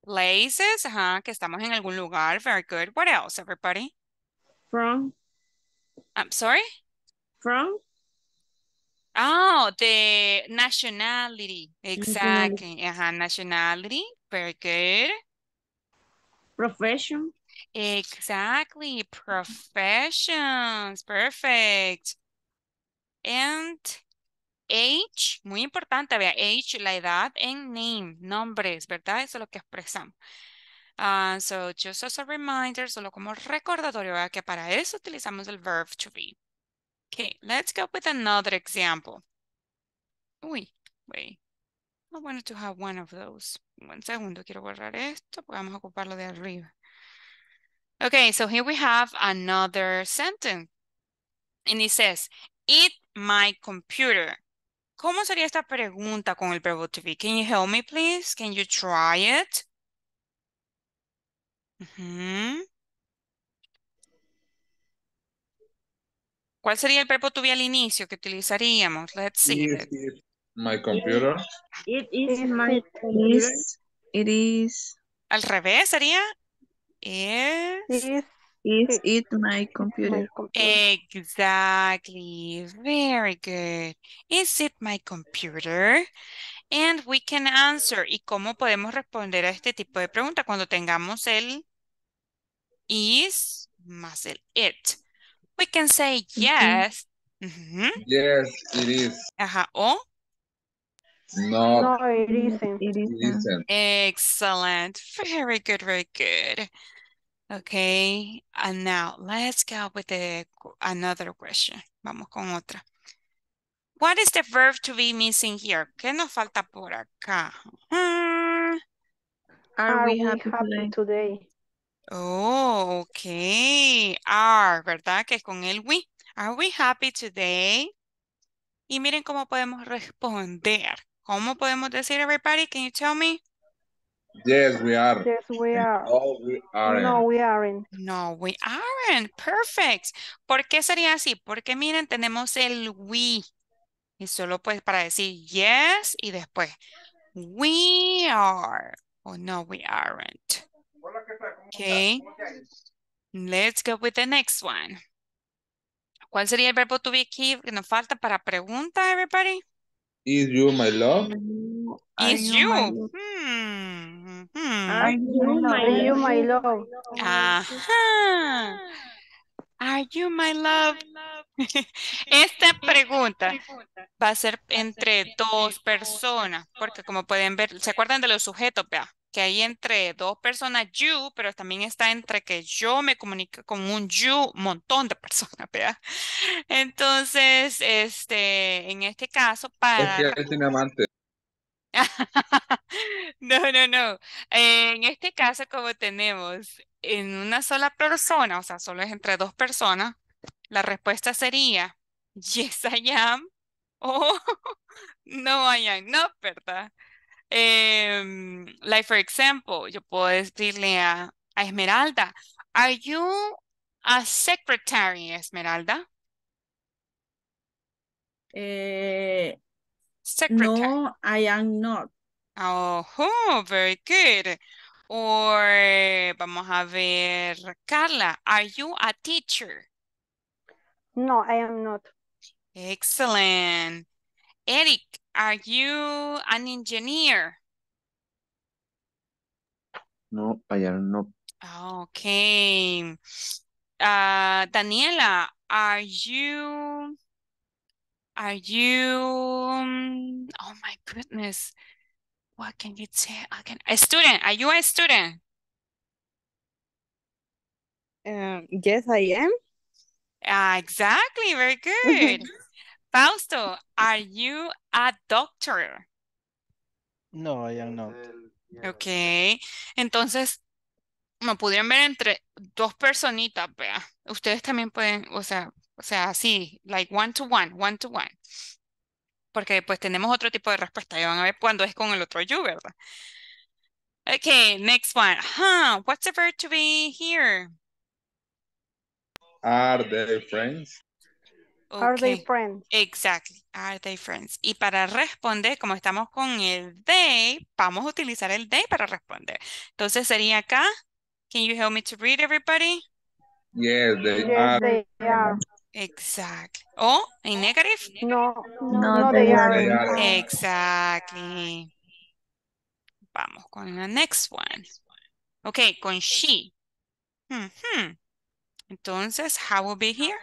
[SPEAKER 1] Places, ajá, que estamos en algún lugar. Very good. What else, everybody?
[SPEAKER 9] From,
[SPEAKER 1] I'm sorry?
[SPEAKER 9] from,
[SPEAKER 1] Oh, the nationality. Exactly. Ajá, nationality. Very good.
[SPEAKER 9] profession,
[SPEAKER 1] Exactly. Professions. Perfect. And age, muy importante, vea, age, la edad en name, nombres, ¿verdad? Eso es lo que expresamos. Ah, so, just as a reminder, solo como recordatorio, ¿verdad? que para eso utilizamos el verb to be. Okay, let's go with another example. Uy, wait. I wanted to have one of those. Un segundo, quiero borrar esto porque vamos a ocuparlo de arriba. Okay, so here we have another sentence. And it says, eat my computer. ¿Cómo sería esta pregunta con el verbo to be? Can you help me, please? Can you try it? ¿Cuál sería el verbo to be al inicio que utilizaríamos? Let's see.
[SPEAKER 8] Is it my computer?
[SPEAKER 9] it is
[SPEAKER 3] Is
[SPEAKER 9] my
[SPEAKER 3] it-
[SPEAKER 9] computer,
[SPEAKER 6] Is, it is,
[SPEAKER 1] Al revés sería is
[SPEAKER 3] Is
[SPEAKER 6] is
[SPEAKER 3] it-
[SPEAKER 6] it my computer?
[SPEAKER 1] exactly very good. Is it my computer? And we can answer. ¿Y cómo podemos responder a este tipo de pregunta cuando tengamos el is más el it? We can say yes.
[SPEAKER 8] Yes, it is.
[SPEAKER 1] Ajá. O
[SPEAKER 8] Not,
[SPEAKER 3] No, it isn't.
[SPEAKER 6] It isn't.
[SPEAKER 1] Excellent. Very good, very good. Okay, and now let's go with the another question. Vamos con otra. What is the verb to be missing here? ¿Qué nos falta por acá? Hmm.
[SPEAKER 6] Are we happy today?
[SPEAKER 3] today?
[SPEAKER 1] Oh, okay. Are, ¿verdad? Que es con el we. Are we happy today? Y miren cómo podemos responder. ¿Cómo podemos decir, everybody? Can you tell me?
[SPEAKER 8] Yes, we are.
[SPEAKER 3] Yes, we are.
[SPEAKER 8] No, we aren't.
[SPEAKER 3] No, we aren't.
[SPEAKER 1] No, we aren't. Perfect. ¿Por qué sería así? Porque miren, tenemos el we. Y solo pues para decir yes y después we are. O no, we aren't. Okay. Let's go with the next one. ¿Cuál sería el verbo to be aquí que nos falta para pregunta, everybody?
[SPEAKER 8] Is you my love?
[SPEAKER 1] Is
[SPEAKER 6] you
[SPEAKER 1] you. Hmm.
[SPEAKER 9] are you my
[SPEAKER 3] Are you
[SPEAKER 9] love?
[SPEAKER 3] my love?
[SPEAKER 1] Ajá. Are you my love? Esta pregunta va a ser entre dos personas, porque como pueden ver, ¿se acuerdan de los sujetos, vea? Que hay entre dos personas you, pero también está entre que yo me comunico con un you, montón de personas, vea. Entonces, este, en este caso,
[SPEAKER 8] Es
[SPEAKER 1] para...
[SPEAKER 8] que él tiene amante.
[SPEAKER 1] No, no, no. En este caso, como tenemos en una sola persona, o sea, solo es entre dos personas, la respuesta sería yes, I am o no, I am not, ¿verdad? Em, like, for example, yo puedo decirle a, a Esmeralda, Are you a secretary, Esmeralda?
[SPEAKER 2] Eh,
[SPEAKER 1] Secretary.
[SPEAKER 2] no, I am not.
[SPEAKER 1] Oh, very good. Or vamos a ver, Carla, are you a teacher?
[SPEAKER 3] No, I am not.
[SPEAKER 1] Excellent. Eric, are you an engineer?
[SPEAKER 4] No, I am not.
[SPEAKER 1] Okay. Uh, Daniela, are you, are you, um, oh my goodness. What can you say again? A student, are you a student?
[SPEAKER 10] Um, yes, I am.
[SPEAKER 1] Ah, exactly, very good. Fausto, are you a doctor?
[SPEAKER 7] No, I am not.
[SPEAKER 1] Ok, entonces, me pudieron ver entre dos personitas, vea. Ustedes también pueden, o sea, o sea, así, like one to one, one to one. Porque pues tenemos otro tipo de respuesta. Ya van a ver cuándo es con el otro you, ¿verdad? Okay, next one. Huh, what's the verb to be here?
[SPEAKER 8] Are they friends?
[SPEAKER 3] Are they friends?
[SPEAKER 1] exactly. Are they friends? Y para responder, como estamos con el they, vamos a utilizar el they para responder. Entonces sería acá. Can you help me to read everybody?
[SPEAKER 8] Yes, they
[SPEAKER 3] Yes,
[SPEAKER 8] are.
[SPEAKER 3] they are.
[SPEAKER 1] Exactly. O en negative.
[SPEAKER 3] No,
[SPEAKER 6] No,
[SPEAKER 3] no,
[SPEAKER 6] they
[SPEAKER 8] are.
[SPEAKER 1] Exactly. Vamos con la next one. Ok, con she. Mhm. Entonces, how will be here?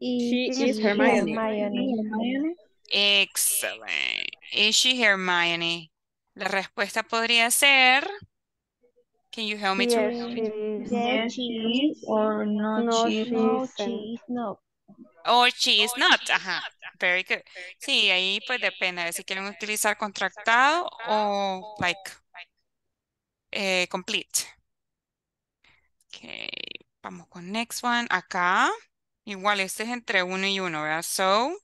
[SPEAKER 10] She
[SPEAKER 3] Is
[SPEAKER 10] is
[SPEAKER 3] she
[SPEAKER 10] Hermione.
[SPEAKER 3] Hermione?
[SPEAKER 1] Excellent. Is she Hermione? La respuesta podría ser. Can you help me to
[SPEAKER 3] Yes, she is.
[SPEAKER 9] Yes, she is or not
[SPEAKER 3] No,
[SPEAKER 9] she
[SPEAKER 3] she
[SPEAKER 9] no,
[SPEAKER 3] isn't.
[SPEAKER 9] she is not.
[SPEAKER 1] Or she is not. Ajá. Very good. Sí, ahí pues depende de si quieren utilizar contractado o like eh, complete. Ok, vamos con next one. Acá, igual este es entre uno y uno, ¿verdad? So,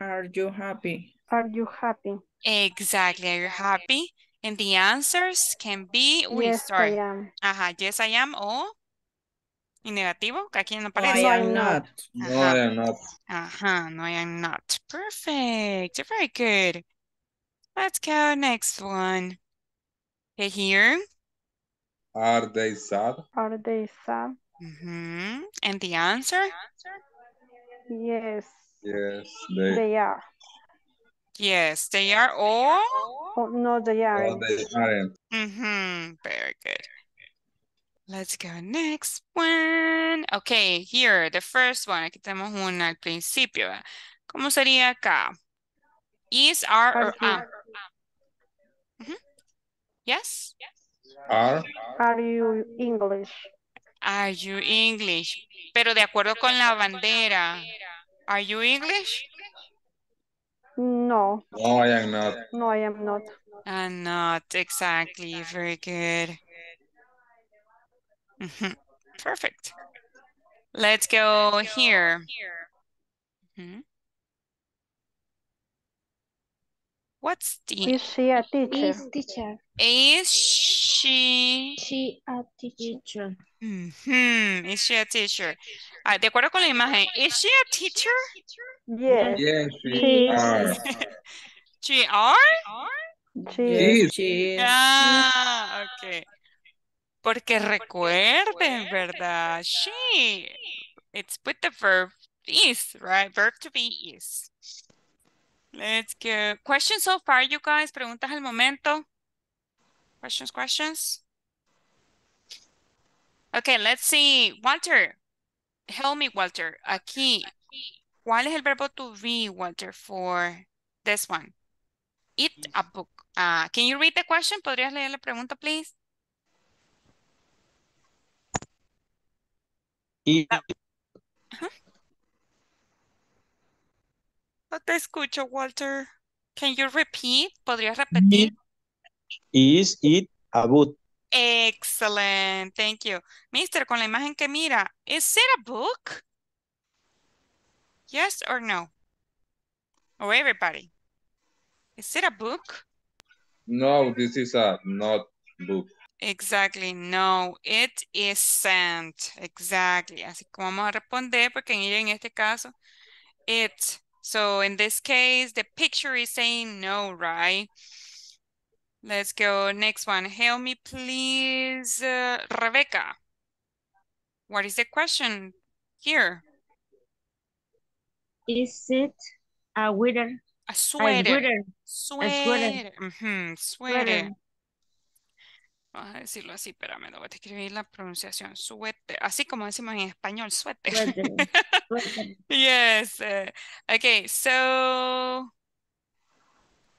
[SPEAKER 2] Are you happy?
[SPEAKER 3] Are you happy?
[SPEAKER 1] exactly, are you happy? And the answers can be, uy,
[SPEAKER 3] Yes,
[SPEAKER 1] sorry.
[SPEAKER 3] I am.
[SPEAKER 1] Ajá, yes, I am o en negativo, que aquí no
[SPEAKER 2] No,
[SPEAKER 1] aparece.
[SPEAKER 2] I
[SPEAKER 3] No,
[SPEAKER 2] am
[SPEAKER 3] I'm
[SPEAKER 2] not.
[SPEAKER 3] not.
[SPEAKER 8] No, I am not.
[SPEAKER 1] Ajá, no, I am not. Perfect. Very good. Let's go next one. Okay, here.
[SPEAKER 8] Are they sad?
[SPEAKER 3] Are they sad?
[SPEAKER 1] Mhm. And the answer?
[SPEAKER 3] Yes,
[SPEAKER 8] Yes, they.
[SPEAKER 3] they are.
[SPEAKER 1] Yes, they are all.
[SPEAKER 3] Oh, no, they aren't.
[SPEAKER 8] they aren't.
[SPEAKER 1] Mm-hmm. Very good. Let's go next one. Okay, here, the first one. Aquí tenemos una al principio. ¿verdad? ¿Cómo sería acá? Is, are, or am? Mhm. Yes?
[SPEAKER 8] Are
[SPEAKER 3] are you English?
[SPEAKER 1] Are you English? Pero de acuerdo con la bandera. Are you English?
[SPEAKER 3] No,
[SPEAKER 8] no, I am not.
[SPEAKER 3] no, I am not.
[SPEAKER 1] Uh, not exactly. Very good. Mhm. Perfect. Let's go here. Mhm. What's the
[SPEAKER 3] Is she a teacher?
[SPEAKER 5] Is teacher.
[SPEAKER 1] is she
[SPEAKER 5] She a teacher.
[SPEAKER 1] Mhm. Is she a teacher? Ah, de acuerdo con la imagen, is she a teacher?
[SPEAKER 3] Yes,
[SPEAKER 8] Yes, she
[SPEAKER 3] she
[SPEAKER 8] are.
[SPEAKER 1] She are?
[SPEAKER 3] she
[SPEAKER 8] Is.
[SPEAKER 2] she is.
[SPEAKER 1] Ah, ok. Porque recuerden, ¿verdad? She. It's with the verb is, right? Verb to be is. Let's go. Questions so far, you guys? Preguntas al momento? Questions, questions? Okay, let's see. Walter, help me, Walter. Aquí, ¿cuál es el verbo to be, Walter, for this one? Eat a book. Ah, can you read the question? ¿Podrías leer la pregunta, please?
[SPEAKER 11] Eat, Huh?
[SPEAKER 1] No te escucho, Walter. Can you repeat? ¿Podrías repetir?
[SPEAKER 11] Is it a book?
[SPEAKER 1] Excellent, thank you. Mister, con la imagen que mira, ¿is it a book? Yes or no? Or everybody? Is it a book?
[SPEAKER 8] No, this is a not book.
[SPEAKER 1] Exactly, no, it isn't. Exactly, así como vamos a responder, porque en este caso, it. So in this case, the picture is saying no, right? Let's go next one. Help me, please, uh, Rebecca. What is the question here?
[SPEAKER 9] Is it a sweater?
[SPEAKER 1] A
[SPEAKER 9] A
[SPEAKER 1] sweater.
[SPEAKER 9] sweater.
[SPEAKER 1] Sweater. Ujú, sweater.
[SPEAKER 9] Sweater.
[SPEAKER 1] Vamos a decirlo así, espérame, voy a escribir la pronunciación. Suéter. Así como decimos en español, suéter.
[SPEAKER 9] Sweater. Sweater.
[SPEAKER 1] Yes. uh, okay, so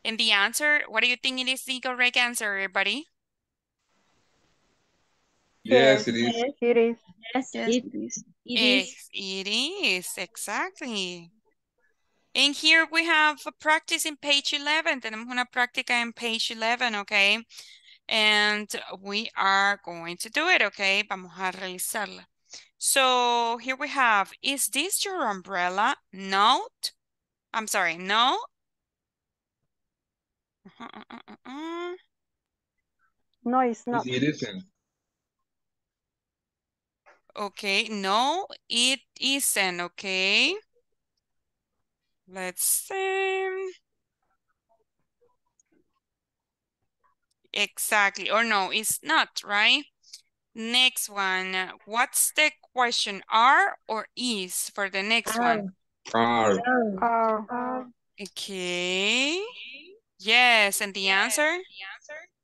[SPEAKER 1] in the answer, what do you think it is the correct answer, everybody?
[SPEAKER 8] Yes, it is.
[SPEAKER 3] Yes, it is.
[SPEAKER 9] Yes,
[SPEAKER 6] Yes,
[SPEAKER 9] it,
[SPEAKER 6] it is.
[SPEAKER 9] It is.
[SPEAKER 1] It is, exactly. And here we have a practice in page 11. Tenemos una práctica en page 11, okay? And we are going to do it, okay? Vamos a realizarla. So here we have, is this your umbrella? No. I'm sorry, no. Uh, uh, uh.
[SPEAKER 3] No, it's not.
[SPEAKER 8] It isn't.
[SPEAKER 1] Okay, no, it isn't, okay? Let's see. Exactly, or no, it's not, right? Next one, uh, what's the question, are or is for the next one?
[SPEAKER 8] Are.
[SPEAKER 9] Are.
[SPEAKER 3] Are.
[SPEAKER 1] Okay, yes, and the answer?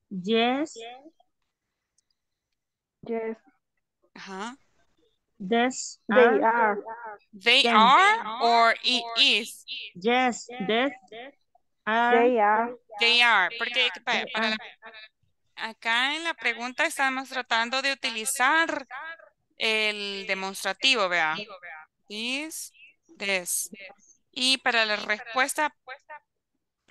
[SPEAKER 9] Yes.
[SPEAKER 3] Yes,
[SPEAKER 1] Uh-huh.
[SPEAKER 9] This
[SPEAKER 3] they
[SPEAKER 9] are.
[SPEAKER 3] are.
[SPEAKER 1] They are or it is?
[SPEAKER 9] Yes. This are.
[SPEAKER 3] They are.
[SPEAKER 1] They are, porque
[SPEAKER 9] They
[SPEAKER 1] para la- acá en la pregunta estamos tratando de utilizar el demostrativo, vea. This, this. Y para la respuesta,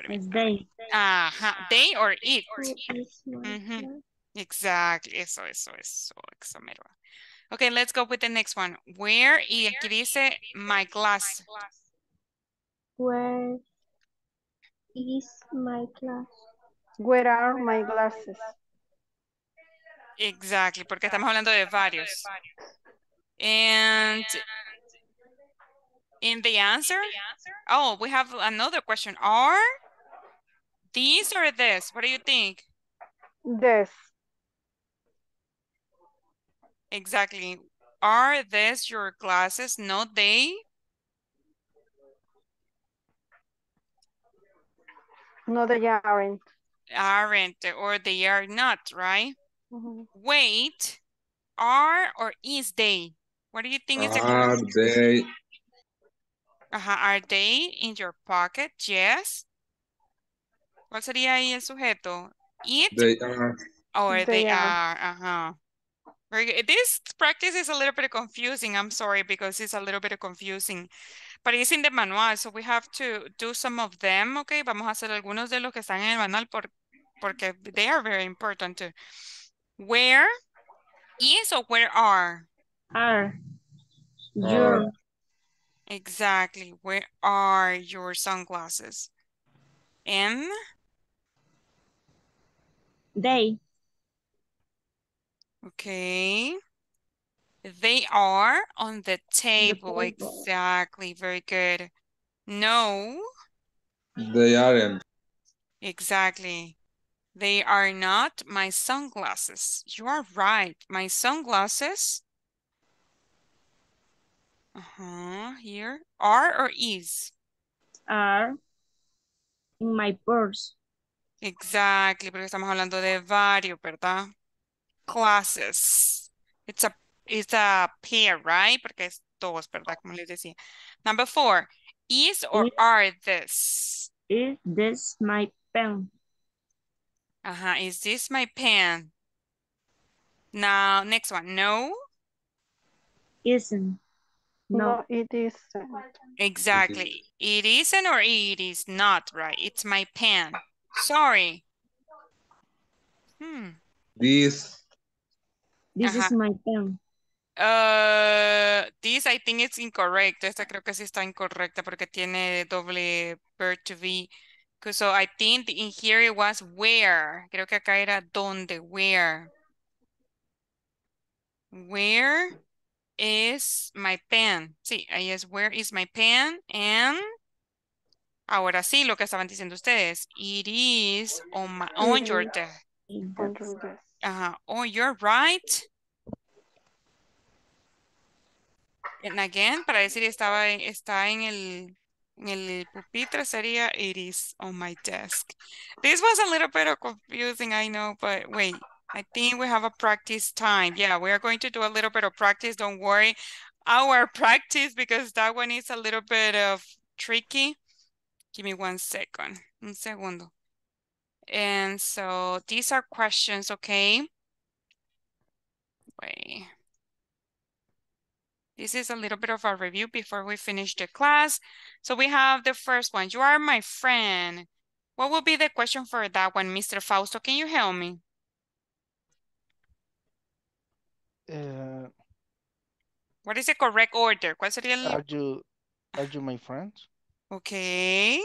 [SPEAKER 9] It's they.
[SPEAKER 1] ajá, ah, they or it.
[SPEAKER 5] Who is my
[SPEAKER 1] Ujú. Exactly, eso, eso, eso, eso mero. Okay, let's go with the next one. Where, y aquí dice my class.
[SPEAKER 5] Where is my class?
[SPEAKER 3] Where are my glasses?
[SPEAKER 1] Exactly, porque estamos hablando de varios. And in the answer, oh, we have another question. Are these or this? What do you think?
[SPEAKER 3] This.
[SPEAKER 1] Exactly. Are this your glasses? No, they.
[SPEAKER 3] No, they aren't.
[SPEAKER 1] Aren't or they are not, right?
[SPEAKER 3] Mhm.
[SPEAKER 1] Wait, are or is they? What do you think is the
[SPEAKER 8] Are they?
[SPEAKER 1] Ajá, are they in your pocket? Yes. ¿Cuál sería ahí el sujeto? It
[SPEAKER 8] They are.
[SPEAKER 1] or they,
[SPEAKER 3] They
[SPEAKER 1] are.
[SPEAKER 3] are.
[SPEAKER 1] Ajá. Very good. This practice is a little bit confusing. I'm sorry because it's a little bit confusing. But it's in the manual, so we have to do some of them, okay? Vamos a hacer algunos de los que están en el manual por, porque they are very important too. Where is or where are?
[SPEAKER 9] Are.
[SPEAKER 8] Are.
[SPEAKER 9] Your.
[SPEAKER 1] Exactly. Where are your sunglasses? And
[SPEAKER 9] They.
[SPEAKER 1] okay. They are on the table.
[SPEAKER 9] table.
[SPEAKER 1] Exactly. Very good. No,
[SPEAKER 8] They aren't.
[SPEAKER 1] exactly. They are not my sunglasses. You are right. My sunglasses. Uh-huh. Here are or is.
[SPEAKER 9] Are. In my purse.
[SPEAKER 1] Exactly, porque estamos hablando de varios, ¿verdad? Classes. It's a it's a pair, right? Porque es- dos, ¿verdad? Como les decía. Number four, is or
[SPEAKER 9] Is-
[SPEAKER 1] are this?
[SPEAKER 9] Is this my pen?
[SPEAKER 1] Ajá, is this my pen? Now, next one, no?
[SPEAKER 9] Isn't. No.
[SPEAKER 3] No, it isn't.
[SPEAKER 1] Exactly. It isn't or it is not, right? It's my pen. Sorry. Hmm.
[SPEAKER 8] This,
[SPEAKER 9] This
[SPEAKER 1] Ajá.
[SPEAKER 9] is my pen.
[SPEAKER 1] Uh, this I think it's incorrect. Esta creo que sí está incorrecta porque tiene doble verb to be. 'Cause So I think in here it was where. Creo que acá era donde, where. Where is my pen? Sí, ahí es where is my pen and ahora sí lo que estaban diciendo ustedes. It is on my, on your
[SPEAKER 3] is.
[SPEAKER 1] desk.
[SPEAKER 3] On your desk.
[SPEAKER 1] Ajá. Oh, you're right. And again, para decir estaba, en- está en el, en el pupitre sería it is on my desk. This was a little bit of confusing, I know, but wait, I think we have a practice time. Yeah, we are going to do a little bit of practice. Don't worry. Our practice, because that one is a little bit of tricky. Give me one second. Un segundo. And so these are questions, okay? Wait. This is a little bit of a review before we finish the class. So we have the first one. You are my friend. What will be the question for that one, Mr. Fausto? Can you help me?
[SPEAKER 7] Uh,
[SPEAKER 1] What is the correct order? ¿Cuál sería el?
[SPEAKER 7] are you are you my friend?
[SPEAKER 1] Okay.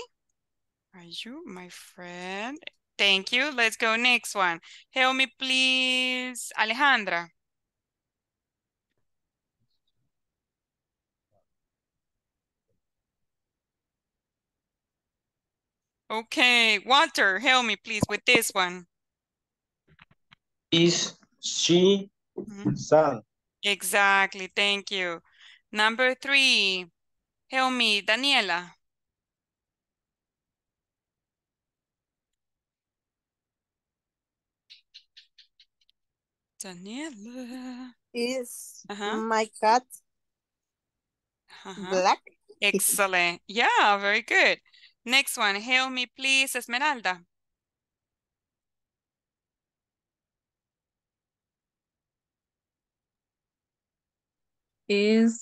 [SPEAKER 1] Are you my friend? Thank you. Let's go next one. Help me, please. Alejandra. Okay, Walter, help me, please, with this one.
[SPEAKER 11] Is she
[SPEAKER 1] Mhm.
[SPEAKER 11] son?
[SPEAKER 1] Exactly, thank you. Number three, help me, Daniela. Daniela.
[SPEAKER 10] Is
[SPEAKER 1] Uh-huh.
[SPEAKER 10] my cat
[SPEAKER 1] Uh-huh.
[SPEAKER 10] black?
[SPEAKER 1] Excellent. Yeah, very good. Next one, help me, please, Esmeralda.
[SPEAKER 2] Is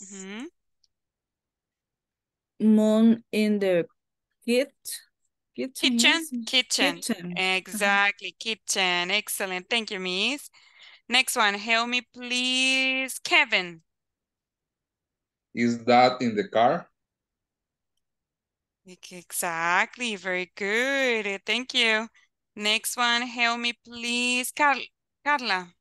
[SPEAKER 1] mm -hmm.
[SPEAKER 2] Moon in the kit? Kitchen.
[SPEAKER 1] Kitchen,
[SPEAKER 2] yes?
[SPEAKER 1] kitchen.
[SPEAKER 2] Kitchen.
[SPEAKER 1] Exactly, kitchen. Excellent. Thank you, Miss. Next one, help me, please, Kevin.
[SPEAKER 8] is that in the car?
[SPEAKER 1] Exactly, very good. eh, Thank you. Next one, help me, please, Carl Carla.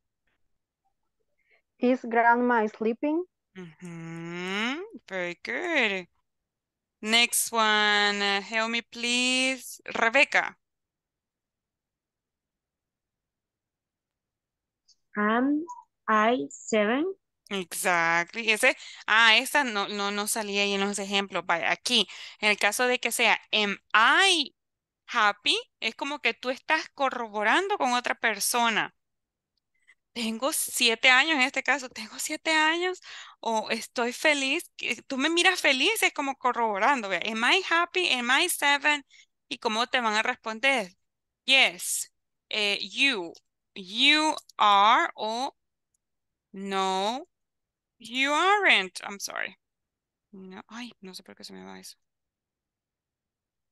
[SPEAKER 3] Is grandma sleeping?
[SPEAKER 1] Mhm, Very good. Next one, uh, help me, please, Rebecca.
[SPEAKER 9] Am I seven?
[SPEAKER 1] Exactly. Ese, ah, esta no, no, no salía ahí en los ejemplos. Vaya, aquí, en el caso de que sea, am I happy? Es como que tú estás corroborando con otra persona. Tengo siete años en este caso, tengo siete años o estoy feliz. Tú me miras feliz, es como corroborando. Am I happy? Am I seven? ¿Y cómo te van a responder? Yes, eh, you, you are o no. You aren't. I'm sorry. Ay, no sé por qué se me va eso.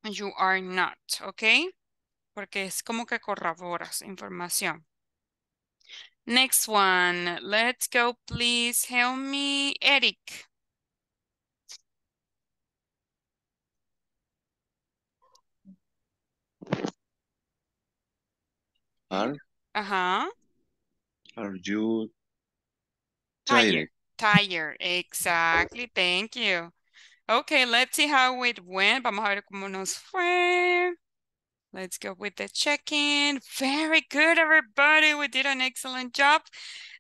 [SPEAKER 1] You are not, ¿ok? Porque es como que corroboras información. Next one. Let's go, please. Help me, Eric.
[SPEAKER 4] Are,
[SPEAKER 1] Ajá.
[SPEAKER 4] are you
[SPEAKER 1] Tired.
[SPEAKER 4] tired?
[SPEAKER 1] Tired. Exactly. Thank you. Okay, let's see how it went. Vamos a ver cómo nos fue. Let's go with the check-in. Very good, everybody. We did an excellent job.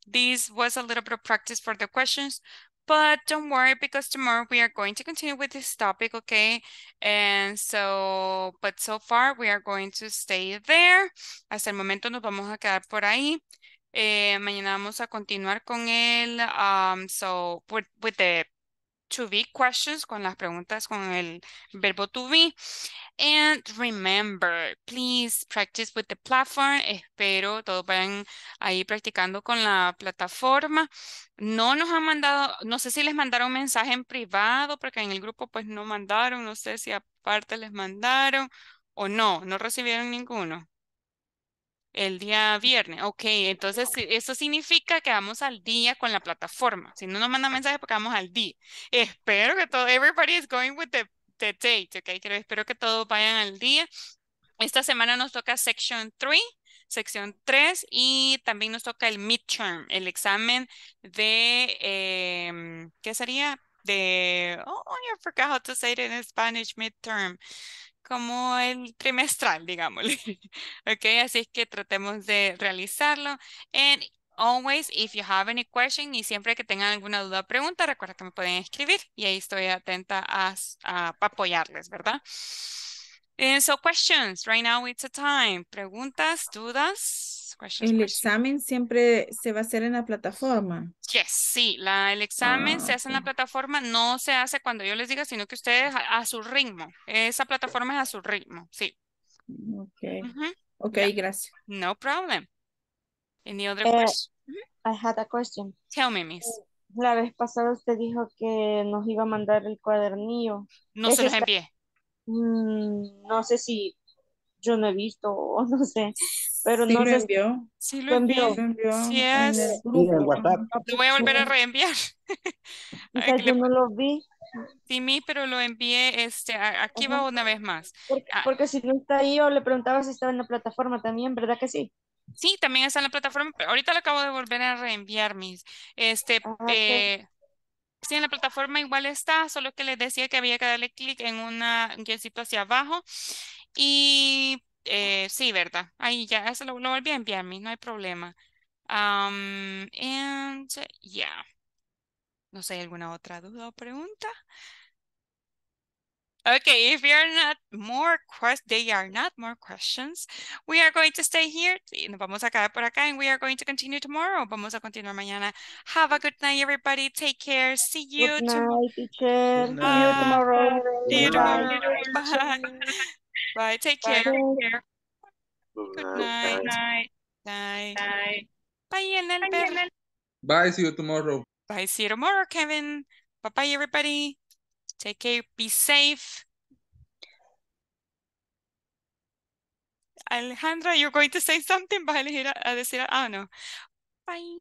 [SPEAKER 1] This was a little bit of practice for the questions, but don't worry because tomorrow we are going to continue with this topic, okay? And so, but so far we are going to stay there. Hasta el momento nos vamos a quedar por ahí. Eh, mañana vamos a continuar con el, um, so, with, with the to be questions, con las preguntas con el verbo to be. And remember, please practice with the platform. Espero todos vayan ahí practicando con la plataforma. No nos han mandado, no sé si les mandaron mensaje en privado, porque en el grupo pues no mandaron, no sé si aparte les mandaron o no, no recibieron ninguno. El día viernes, ok, entonces eso significa que vamos al día con la plataforma. Si no nos mandan mensajes, porque vamos al día. Espero que todo, everybody is going with the, the date, ok, pero espero que todos vayan al día. Esta semana nos toca section 3, sección 3 y también nos toca el midterm, el examen de, em, ¿qué sería? De, oh, I forgot how to say it in Spanish, midterm como el trimestral, digámosle. ok, así que tratemos de realizarlo. And always, if you have any question y siempre que tengan alguna duda o pregunta, recuerda que me pueden escribir y ahí estoy atenta a, a apoyarles, ¿verdad? And so questions, right now it's a time. Preguntas, dudas, questions,
[SPEAKER 2] El
[SPEAKER 1] questions.
[SPEAKER 2] examen siempre se va a hacer en la plataforma.
[SPEAKER 1] Yes, sí, la, el examen
[SPEAKER 2] Ah,
[SPEAKER 1] se hace en la plataforma, no se hace cuando yo les diga, sino que ustedes a, a su ritmo. Esa plataforma es a su ritmo, sí.
[SPEAKER 2] Ok.
[SPEAKER 1] Ujú,
[SPEAKER 2] Ok,
[SPEAKER 1] Yeah.
[SPEAKER 2] gracias.
[SPEAKER 1] No problem. Any other
[SPEAKER 9] Eh,
[SPEAKER 1] question?
[SPEAKER 9] I had a question.
[SPEAKER 1] Tell me, miss.
[SPEAKER 9] La vez pasada usted dijo que nos iba a mandar el cuadernillo.
[SPEAKER 1] No se los envié.
[SPEAKER 9] Mm, no sé si yo no he visto o no sé, pero
[SPEAKER 2] Sí
[SPEAKER 9] no
[SPEAKER 2] lo
[SPEAKER 9] sé.
[SPEAKER 2] envió.
[SPEAKER 1] Sí
[SPEAKER 9] Lo envió.
[SPEAKER 2] Lo envió
[SPEAKER 1] Sí es.
[SPEAKER 2] el
[SPEAKER 11] Sí, en
[SPEAKER 2] grupo.
[SPEAKER 11] WhatsApp.
[SPEAKER 1] Lo voy a volver a reenviar. Que
[SPEAKER 9] yo
[SPEAKER 1] le-
[SPEAKER 9] no lo vi,
[SPEAKER 1] Sí, pero lo envié, este, a- aquí va
[SPEAKER 9] Ajá.
[SPEAKER 1] una vez más.
[SPEAKER 9] porque,
[SPEAKER 1] Ah,
[SPEAKER 9] porque si no está ahí, yo le preguntaba si estaba en la plataforma también, ¿verdad que sí?
[SPEAKER 1] sí, también está en la plataforma, pero ahorita lo acabo de volver a reenviar, mis. Este,
[SPEAKER 9] Ah, ok.
[SPEAKER 1] eh, sí, en la plataforma igual está, solo que les decía que había que darle clic en una, un guioncito hacia abajo. Y eh, sí, ¿verdad? Ahí ya, eso lo, lo volví a enviar, mis, no hay problema. Um, and yeah. No sé, ¿alguna otra duda o pregunta? Okay, if you're not more they are not more questions. We are going to stay here. Nos vamos a quedar por acá and we are going to continue tomorrow. Vamos a continuar mañana. Have a good night, everybody. Take care. See you
[SPEAKER 9] Good
[SPEAKER 1] tomorrow.
[SPEAKER 9] night, teacher.
[SPEAKER 11] Good
[SPEAKER 9] See you
[SPEAKER 1] night.
[SPEAKER 9] tomorrow.
[SPEAKER 1] See you tomorrow.
[SPEAKER 11] night.
[SPEAKER 1] Bye. Bye. Take care.
[SPEAKER 9] Bye.
[SPEAKER 4] Good
[SPEAKER 1] Good
[SPEAKER 4] night.
[SPEAKER 1] night. Night. Bye, Annabelle.
[SPEAKER 8] Bye, see you tomorrow.
[SPEAKER 1] Bye. See you tomorrow, Kevin. Bye bye, everybody. Take care. Be safe. Alejandra, you're going to say something. ¿Vas a elegir a, a decir? Ah, no. Bye.